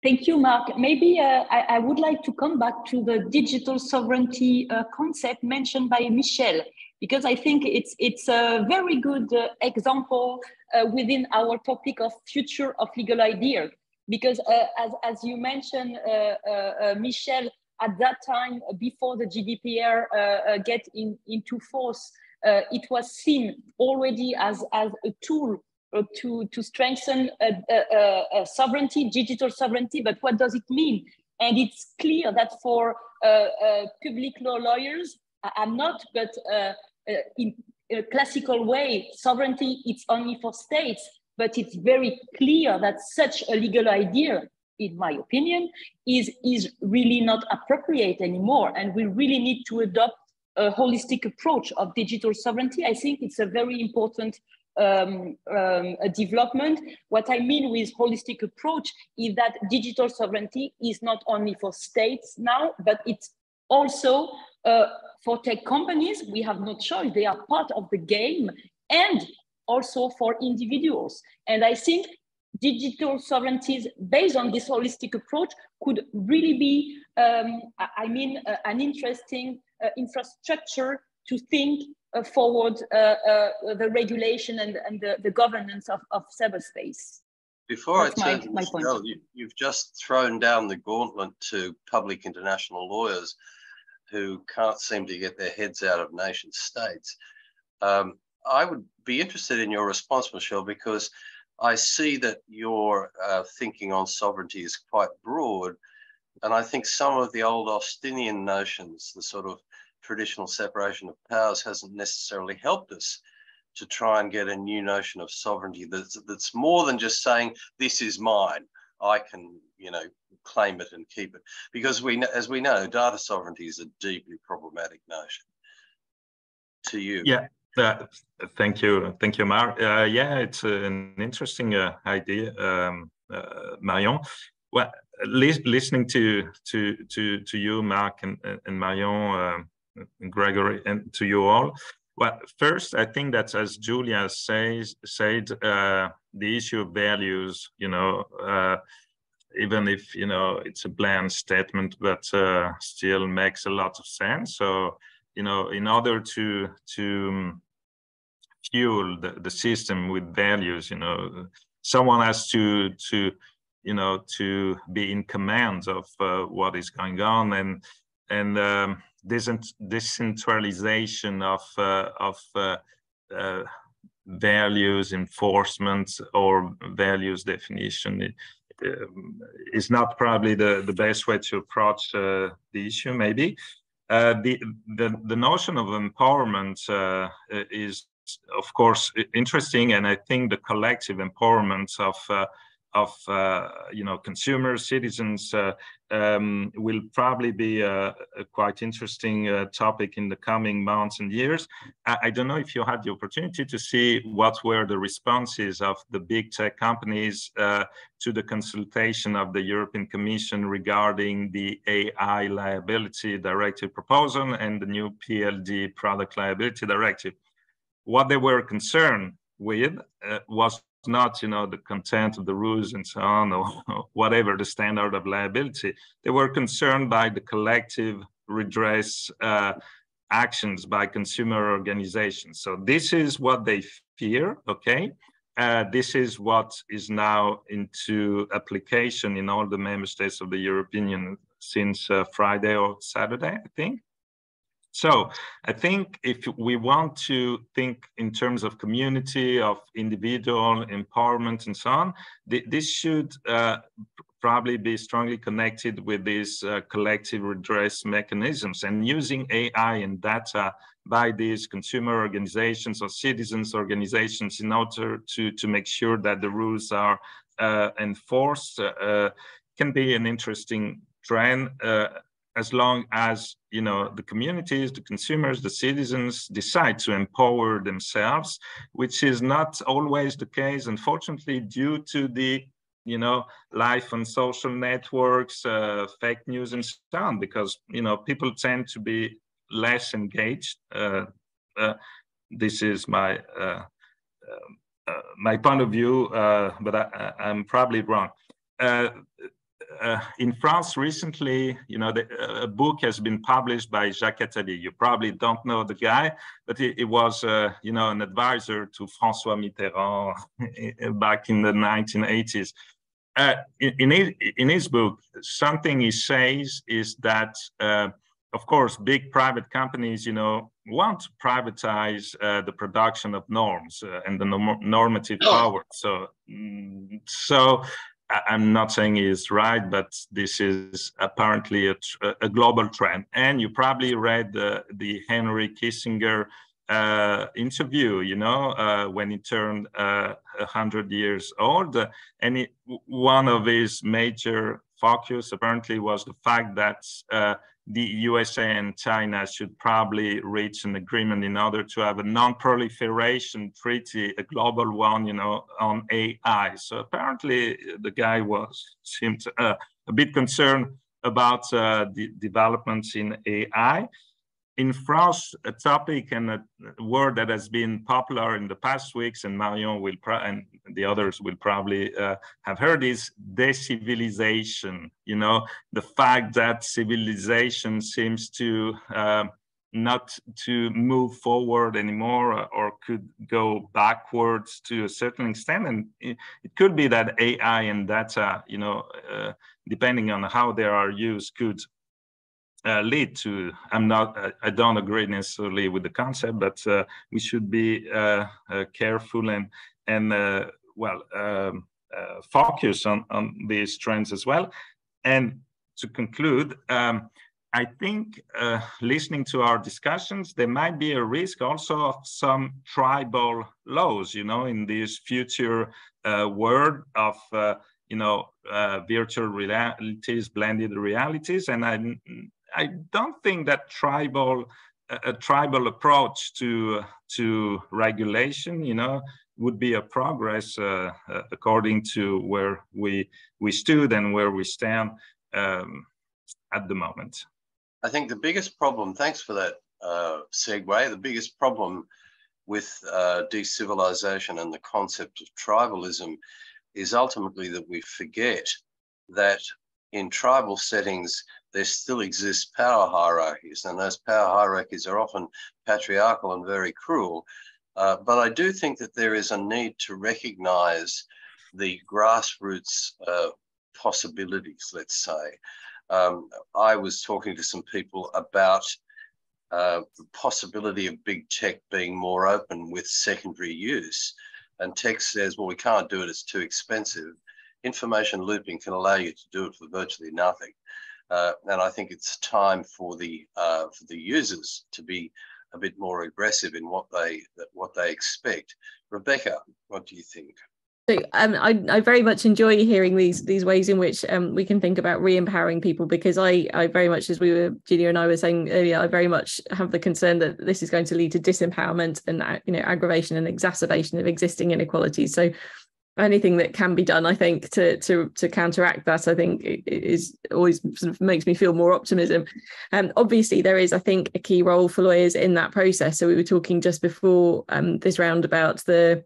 Thank you, Mark. Maybe uh, I, I, would like to come back to the digital sovereignty uh, concept mentioned by Michel, because I think it's, it's a very good uh, example uh, within our topic of future of legal ideas because uh, as, as you mentioned, uh, Michel, at that time, before the GDPR get in, into force, it was seen already as, as a tool Uh, to, to strengthen a sovereignty, digital sovereignty. But what does it mean? And it's clear that for uh, uh, public law lawyers, I'm not, but in a classical way, sovereignty, it's only for states but it's very clear that such a legal idea, in my opinion, is, is really not appropriate anymore. And we really need to adopt a holistic approach of digital sovereignty. I think it's a very important um, um, development. What I mean with holistic approach is that digital sovereignty is not only for states now, but it's also uh, for tech companies. We have no choice. They are part of the game. And also for individuals. And I think digital sovereignties based on this holistic approach could really be, um, I mean, uh, an interesting uh, infrastructure to think forward uh, uh, the regulation and, and the, the governance of, of cyberspace. Before That's I turn my, my Michel, you, you've just thrown down the gauntlet to public international lawyers who can't seem to get their heads out of nation states. Um, I would be interested in your response, Michel, because I see that your uh, thinking on sovereignty is quite broad. And I think some of the old Austinian notions, the sort of traditional separation of powers, hasn't necessarily helped us to try and get a new notion of sovereignty that's that's more than just saying this is mine. I can, you know, claim it and keep it. Because we, as we know, data sovereignty is a deeply problematic notion. To you. Yeah. Uh, thank you, thank you, Mark. Uh, yeah, it's an interesting uh, idea, um, uh, Marion. Well, li listening to to to to you, Mark, and and Marion, um, Gregory, and to you all. Well, first, I think that as Giulia says said, uh, the issue of values, you know, uh, even if you know it's a bland statement, but uh, still makes a lot of sense. So, you know, in order to to um, fuel the, the system with values, you know, someone has to to you know to be in command of uh, what is going on and and um, decentralization of uh, of uh, uh, values enforcement or values definition is not probably the, the best way to approach uh, the issue maybe. Uh, the, the the notion of empowerment uh, is of course interesting and i think the collective empowerment of of uh, you know consumers, citizens uh, um, will probably be a, a quite interesting uh, topic in the coming months and years. I, I, don't know if you had the opportunity to see what were the responses of the big tech companies uh, to the consultation of the European Commission regarding the AI liability directive proposal and the new PLD product liability directive. What they were concerned with uh, was not you know the content of the rules and so on or, <laughs> whatever the standard of liability. They were concerned by the collective redress uh, actions by consumer organizations. So this is what they fear okay? Uh, this is what is now into application in all the member states of the european union since uh, friday or saturday i think so I think if we want to think in terms of community, of individual empowerment and so on, th this should uh, probably be strongly connected with these uh, collective redress mechanisms and using AI and data by these consumer organizations or citizens organizations in order to, to make sure that the rules are uh, enforced uh, can be an interesting trend uh, as long as you know the communities the consumers the citizens decide to empower themselves which is not always the case unfortunately due to the you know life on social networks uh, fake news and so on because you know people tend to be less engaged. Uh, uh, this is my uh, uh, my point of view uh, but I, am probably wrong uh, in France recently, you know, the, uh, a book has been published by Jacques Attali. You probably don't know the guy, but he, he was, uh, you know, an advisor to François Mitterrand <laughs> back in the 1980s. Uh, in, in, his, in, his, book, something he says is that, uh, of course, big private companies, you know, want to privatize uh, the production of norms and the norm normative oh. power. So, mm, so I'm not saying he's right, but this is apparently a, a global trend. And you probably read the, the Henry Kissinger uh, interview, you know, uh, when he turned uh, 100 years old. And one of his major focus apparently was the fact that uh, the USA and China should probably reach an agreement in order to have a non-proliferation treaty, a global one, you know, on AI. So apparently the guy was seemed uh, a bit concerned about uh, the developments in AI in France, a topic and a word that has been popular in the past weeks, and Marion will and the others will probably uh, have heard is decivilization. You know, the fact that civilization seems to uh, not to move forward anymore or could go backwards to a certain extent. And it, it could be that AI and data, you know, uh, depending on how they are used, could uh, lead to i'm not i don't agree necessarily with the concept but uh, we should be uh, uh careful and and uh, well um, uh, focus on on these trends as well and to conclude um, I think uh, listening to our discussions, there might be a risk also of some tribal laws, you know, in this future uh, world of, uh, you know, uh, virtual realities, blended realities. And I, I don't think that tribal, a tribal approach to, to regulation, you know, would be a progress uh, uh, according to where we, we stood and where we stand um, at the moment. I think the biggest problem, thanks for that uh, segue, the biggest problem with uh, decivilization and the concept of tribalism is ultimately that we forget that in tribal settings, there still exists power hierarchies, and those power hierarchies are often patriarchal and very cruel. Uh, but I do think that there is a need to recognize the grassroots uh, possibilities, let's say um, I was talking to some people about uh, the possibility of big tech being more open with secondary use. And tech says, well, we can't do it, it's too expensive. Information looping can allow you to do it for virtually nothing. Uh, and I think it's time for the uh, for the users to be a bit more aggressive in what they what they expect. Rebecca, what do you think? So um, I, I very much enjoy hearing these these ways in which um, we can think about re-empowering people because I, I very much as we were Giulia and I were saying earlier I very much have the concern that this is going to lead to disempowerment and uh, you know aggravation and exacerbation of existing inequalities. So anything that can be done I think to to to counteract that I think is always sort of makes me feel more optimism. And um, obviously there is I think a key role for lawyers in that process. So we were talking just before um, this round about the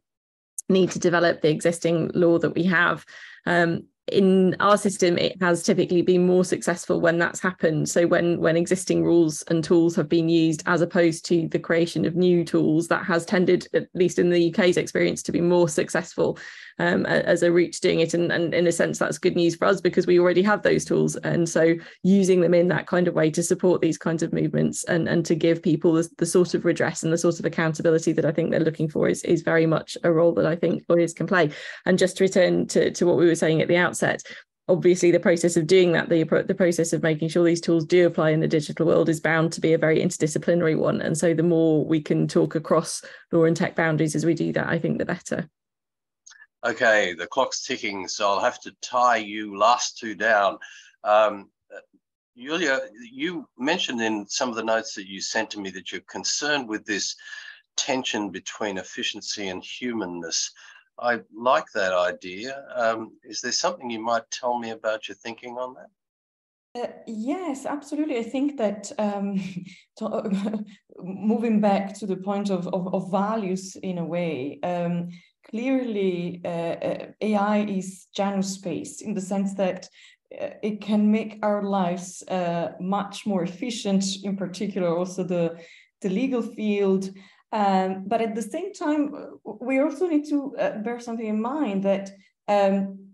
need to develop the existing law that we have. Um, in our system it has typically been more successful when that's happened so when when existing rules and tools have been used as opposed to the creation of new tools that has tended at least in the UK's experience to be more successful um, as a route to doing it. And, and in a sense, that's good news for us because we already have those tools. And so using them in that kind of way to support these kinds of movements and, and to give people the, the sort of redress and the sort of accountability that I think they're looking for is, is very much a role that I think lawyers can play. And just to return to, to what we were saying at the outset, obviously the process of doing that the, the process of making sure these tools do apply in the digital world is bound to be a very interdisciplinary one and so the more we can talk across law and tech boundaries as we do that i think the better Okay, the clock's ticking, so I'll have to tie you last two down. Um, Giulia, you mentioned in some of the notes that you sent to me that you're concerned with this tension between efficiency and humanness. I like that idea. Um, is there something you might tell me about your thinking on that? Uh, yes, absolutely. I think that um, <laughs> <laughs> moving back to the point of, of, of values in a way, um, clearly uh, uh AI is general space in the sense that uh, it can make our lives much more efficient, in particular also the, the legal field. Um, but at the same time, we also need to bear something in mind that um,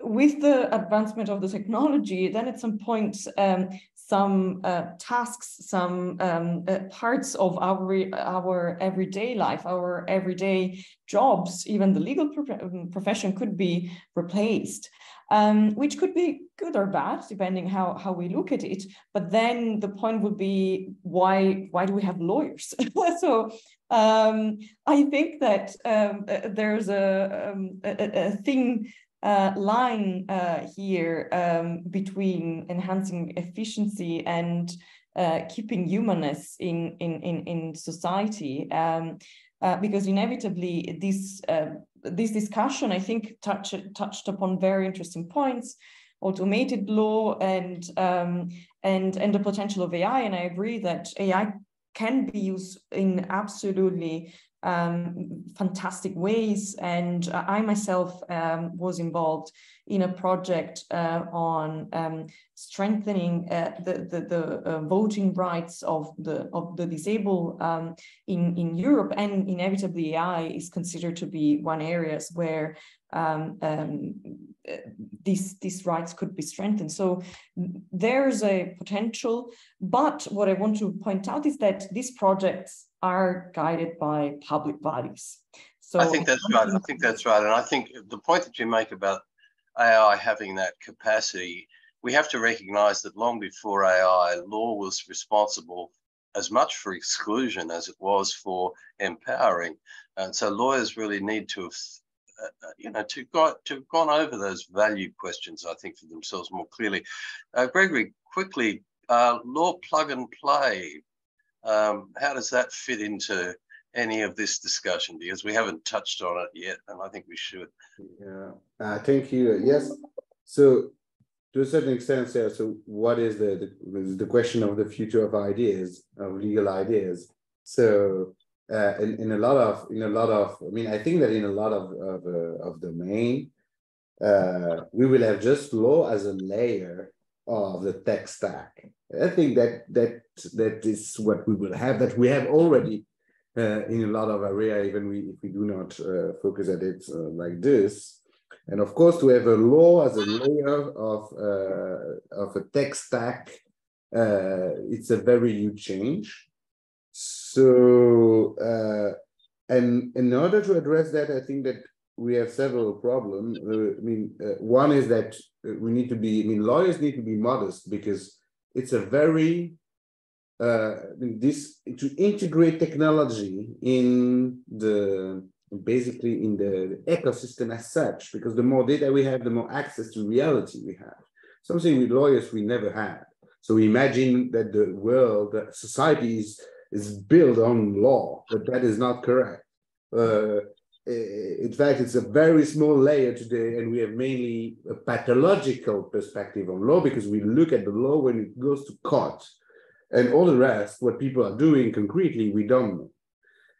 with the advancement of the technology, then at some point, um, some uh, tasks, some um, uh, parts of our our everyday life, our everyday jobs, even the legal um, profession could be replaced, um, which could be good or bad depending how how we look at it. But then the point would be why why do we have lawyers? <laughs> so um, I think that um, uh, there's a, um, a, a thing uh, line uh, here um, between enhancing efficiency and uh, keeping humanness in, in, in, in society. Um, uh, because inevitably this, uh, this discussion, I think, touch, touched upon very interesting points, automated law and, um, and, and the potential of AI. And I agree that AI can be used in absolutely um, fantastic ways. And uh, I myself um, was involved in a project uh, on um, strengthening uh, the the, the uh, voting rights of the of the disabled um, in in Europe, and inevitably AI is considered to be one areas where um, um, these these rights could be strengthened. So there's a potential, but what I want to point out is that these projects are guided by public bodies. So I think that's right. I think that's right, and I think the point that you make about AI having that capacity we have to recognize that long before AI, law was responsible as much for exclusion as it was for empowering. And so lawyers really need to have, uh, you know, to got to have gone over those value questions, I think, for themselves more clearly. Uh, Gregory, quickly, uh, law plug and play. Um, how does that fit into any of this discussion? Because we haven't touched on it yet, and I think we should. Yeah, uh, thank you. Yes, so to a certain extent, Sarah, so what is the, the, the question of the future of ideas, of legal ideas? So uh, in, in a lot of in a lot of I mean I think that in a lot of of, uh, of domain uh, we will have just law as a layer of the tech stack. I think that that that is what we will have that we have already uh, in a lot of area even we if we do not uh, focus at it uh, like this. And of course, to have a law as a layer of, uh, of a tech stack, uh, it's a very huge change. So, uh, and in order to address that, I think that we have several problems. I mean, one is that we need to be, I mean, lawyers need to be modest because it's a very, uh, this to integrate technology in the basically in the ecosystem as such, because the more data we have, the more access to reality we have. Something with lawyers we never had. So we imagine that the world, that society is, is built on law, but that is not correct. Uh, Uh, in fact, it's a very small layer today, and we have mainly a pathological perspective on law because we look at the law when it goes to court. And all the rest, what people are doing concretely, we don't know.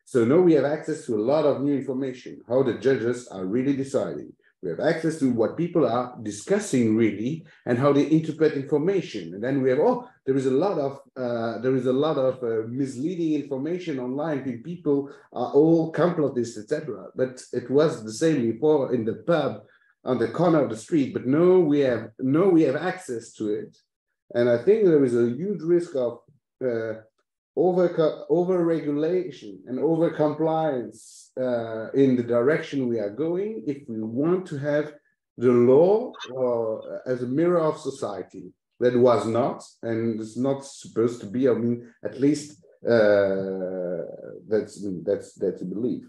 So now we have access to a lot of new information, how the judges are really deciding. We have access to what people are discussing really and how they interpret information. And then we have, oh, there is a lot of uh, there is a lot of uh, misleading information online. People are all complotists, etc. But it was the same before in the pub on the corner of the street. But now we have now we have access to it, and I think there is a huge risk of uh, over over regulation and over compliance uh, in the direction we are going if we want to have the law uh, as a mirror of society that was not and it's not supposed to be i mean at least uh, that's that's that's a belief.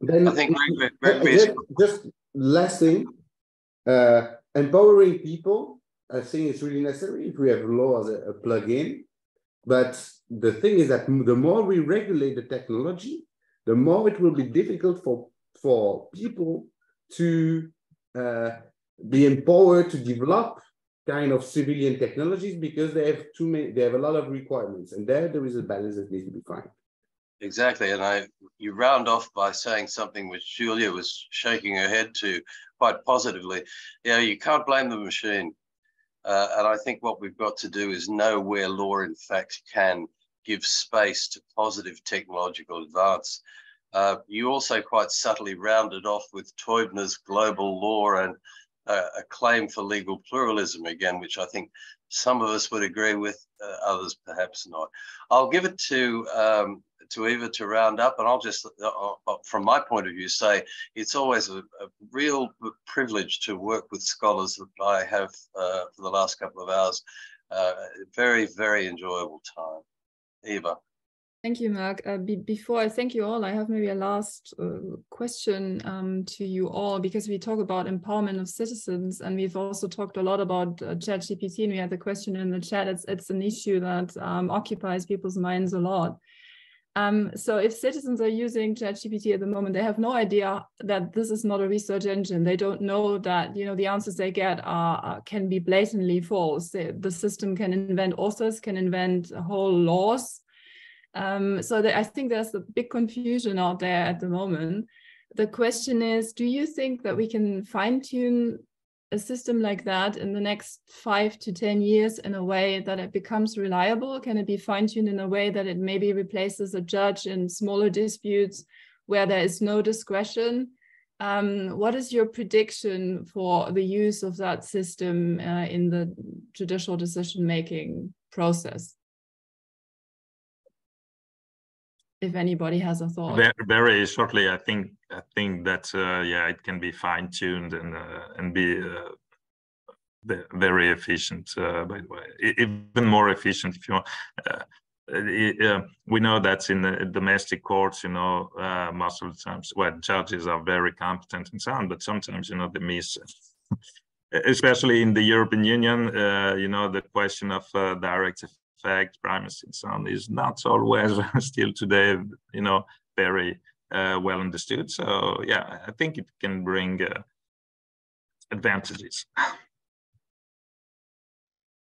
Then i think just, just last thing uh, empowering people i think it's really necessary if we have law as a, a plug-in but the thing is that the more we regulate the technology, the more it will be difficult for, for people to uh, be empowered to develop kind of civilian technologies because they have too many, they have a lot of requirements. And there, there is a balance that needs to be found. Exactly. And I, you round off by saying something which Giulia was shaking her head to quite positively. Know, you can't blame the machine. Uh, and I think what we've got to do is know where law, in fact, can give space to positive technological advance. Uh, you also quite subtly rounded off with Teubner's global law and uh, a claim for legal pluralism again, which I think some of us would agree with, uh, others perhaps not. I'll give it to um, to Eva to round up, and I'll just, uh, uh, from my point of view, say it's always a, a real privilege to work with scholars that I have uh, for the last couple of hours. Uh, very, very enjoyable time. Eva. Thank you, Mark. Uh, be before I thank you all, I have maybe a last uh, question um, to you all because we talk about empowerment of citizens, and we've also talked a lot about uh, ChatGPT. And we had the question in the chat. It's it's an issue that um, occupies people's minds a lot. Um, so if citizens are using ChatGPT at the moment, they have no idea that this is not a research engine. They don't know that you know the answers they get are, are can be blatantly false. The system can invent authors, can invent whole laws. Um, so I think there's a big confusion out there at the moment. The question is, do you think that we can fine tune a system like that in the next five to 10 years in a way that it becomes reliable? Can it be fine tuned in a way that it maybe replaces a judge in smaller disputes where there is no discretion? Um, what is your prediction for the use of that system uh, in the judicial decision making process? if anybody has a thought. Very, very shortly, I think I think that uh, yeah, it can be fine tuned and uh, and be uh, very efficient, uh, by the way, even more efficient if you want. Uh, uh, we know that in the domestic courts, you know, most of the times, well, judges are very competent and sound, but sometimes, you know, they miss, <laughs> especially in the European Union, you know, the question of direct effect, primacy and so on is not always <laughs> still today, you know, very Uh, well understood. So, yeah, I think it can bring uh, advantages.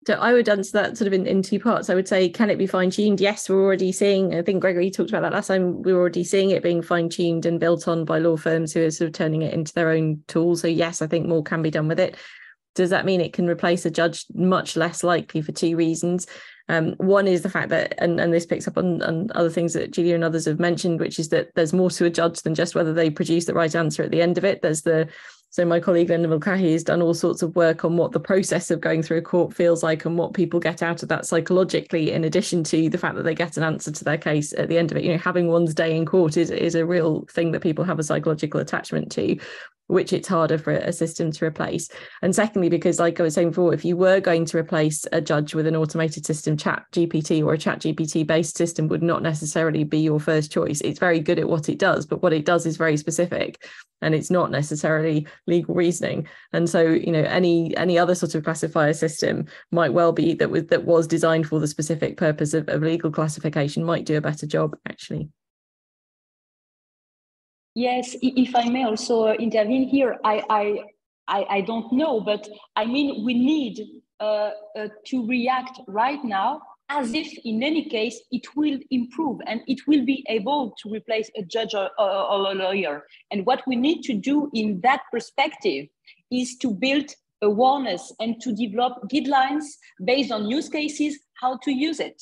So I would answer that sort of in, in two parts. I would say, can it be fine tuned? Yes, we're already seeing, I think Gregory talked about that last time, we are already seeing it being fine tuned and built on by law firms who are sort of turning it into their own tool. So yes, I think more can be done with it. Does that mean it can replace a judge? Much less likely for two reasons. Um, one is the fact that, and, and this picks up on, on other things that Giulia and others have mentioned, which is that there's more to a judge than just whether they produce the right answer at the end of it. There's the so my colleague Linda Mulcahy has done all sorts of work on what the process of going through a court feels like and what people get out of that psychologically, in addition to the fact that they get an answer to their case at the end of it. You know, having one's day in court is, is a real thing that people have a psychological attachment to which it's harder for a system to replace. And secondly, because like I was saying before, if you were going to replace a judge with an automated system, ChatGPT or a ChatGPT based system would not necessarily be your first choice. It's very good at what it does, but what it does is very specific and it's not necessarily legal reasoning. And so, you know, any any other sort of classifier system might well be that was that was designed for the specific purpose of, of legal classification might do a better job actually. Yes, if I may also intervene here, I, I, I, I, don't know, but I mean, we need uh, uh, to react right now as if in any case it will improve and it will be able to replace a judge or, or, or a lawyer. And what we need to do in that perspective is to build awareness and to develop guidelines based on use cases, how to use it.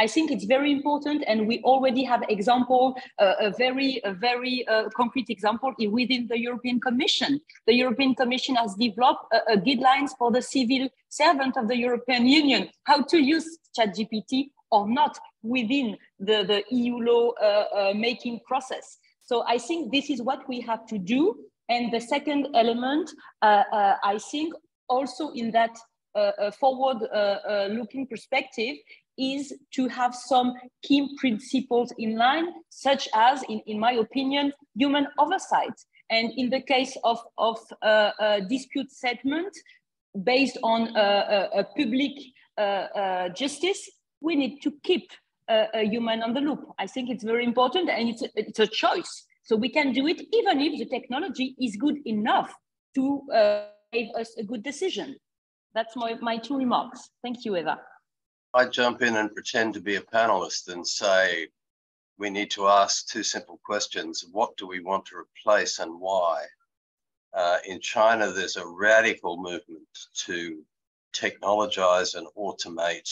I think it's very important, and we already have example, uh, a very, a very uh, concrete example within the European Commission. The European Commission has developed uh, guidelines for the civil servant of the European Union, how to use ChatGPT or not within the, the EU law uh, uh, making process. So I think this is what we have to do. And the second element, uh, I think also in that uh, forward uh, looking perspective is to have some key principles in line, such as, in, in my opinion, human oversight. And in the case of, of uh, uh, dispute settlement based on uh, a public uh, uh, justice, we need to keep uh, a human on the loop. I think it's very important and it's a, it's a choice. So we can do it even if the technology is good enough to give us a good decision. That's my, my two remarks. Thank you, Eva. I jump in and pretend to be a panelist and say, we need to ask two simple questions. What do we want to replace and why? Uh, in China, there's a radical movement to technologize and automate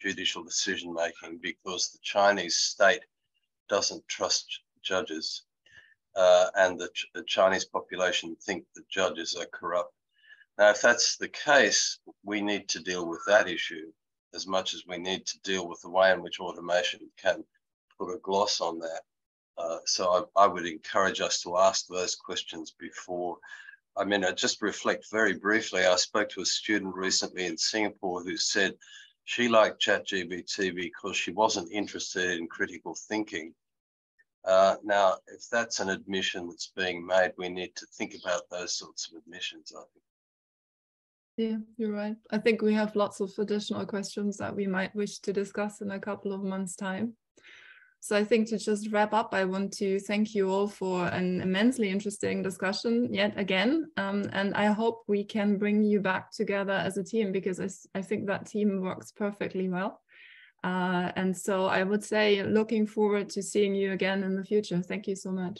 judicial decision making because the Chinese state doesn't trust judges. Uh, and the, the Chinese population think that judges are corrupt. Now, if that's the case, we need to deal with that issue as much as we need to deal with the way in which automation can put a gloss on that. Uh, so I, I, would encourage us to ask those questions before. I mean, I just reflect very briefly. I spoke to a student recently in Singapore who said she liked ChatGPT because she wasn't interested in critical thinking. Uh, now, if that's an admission that's being made, we need to think about those sorts of admissions, I think. Yeah, you're right. I think we have lots of additional questions that we might wish to discuss in a couple of months' time. So I think to just wrap up, I want to thank you all for an immensely interesting discussion yet again. Um, and I hope we can bring you back together as a team because I, I think that team works perfectly well. Uh, and so I would say looking forward to seeing you again in the future. Thank you so much.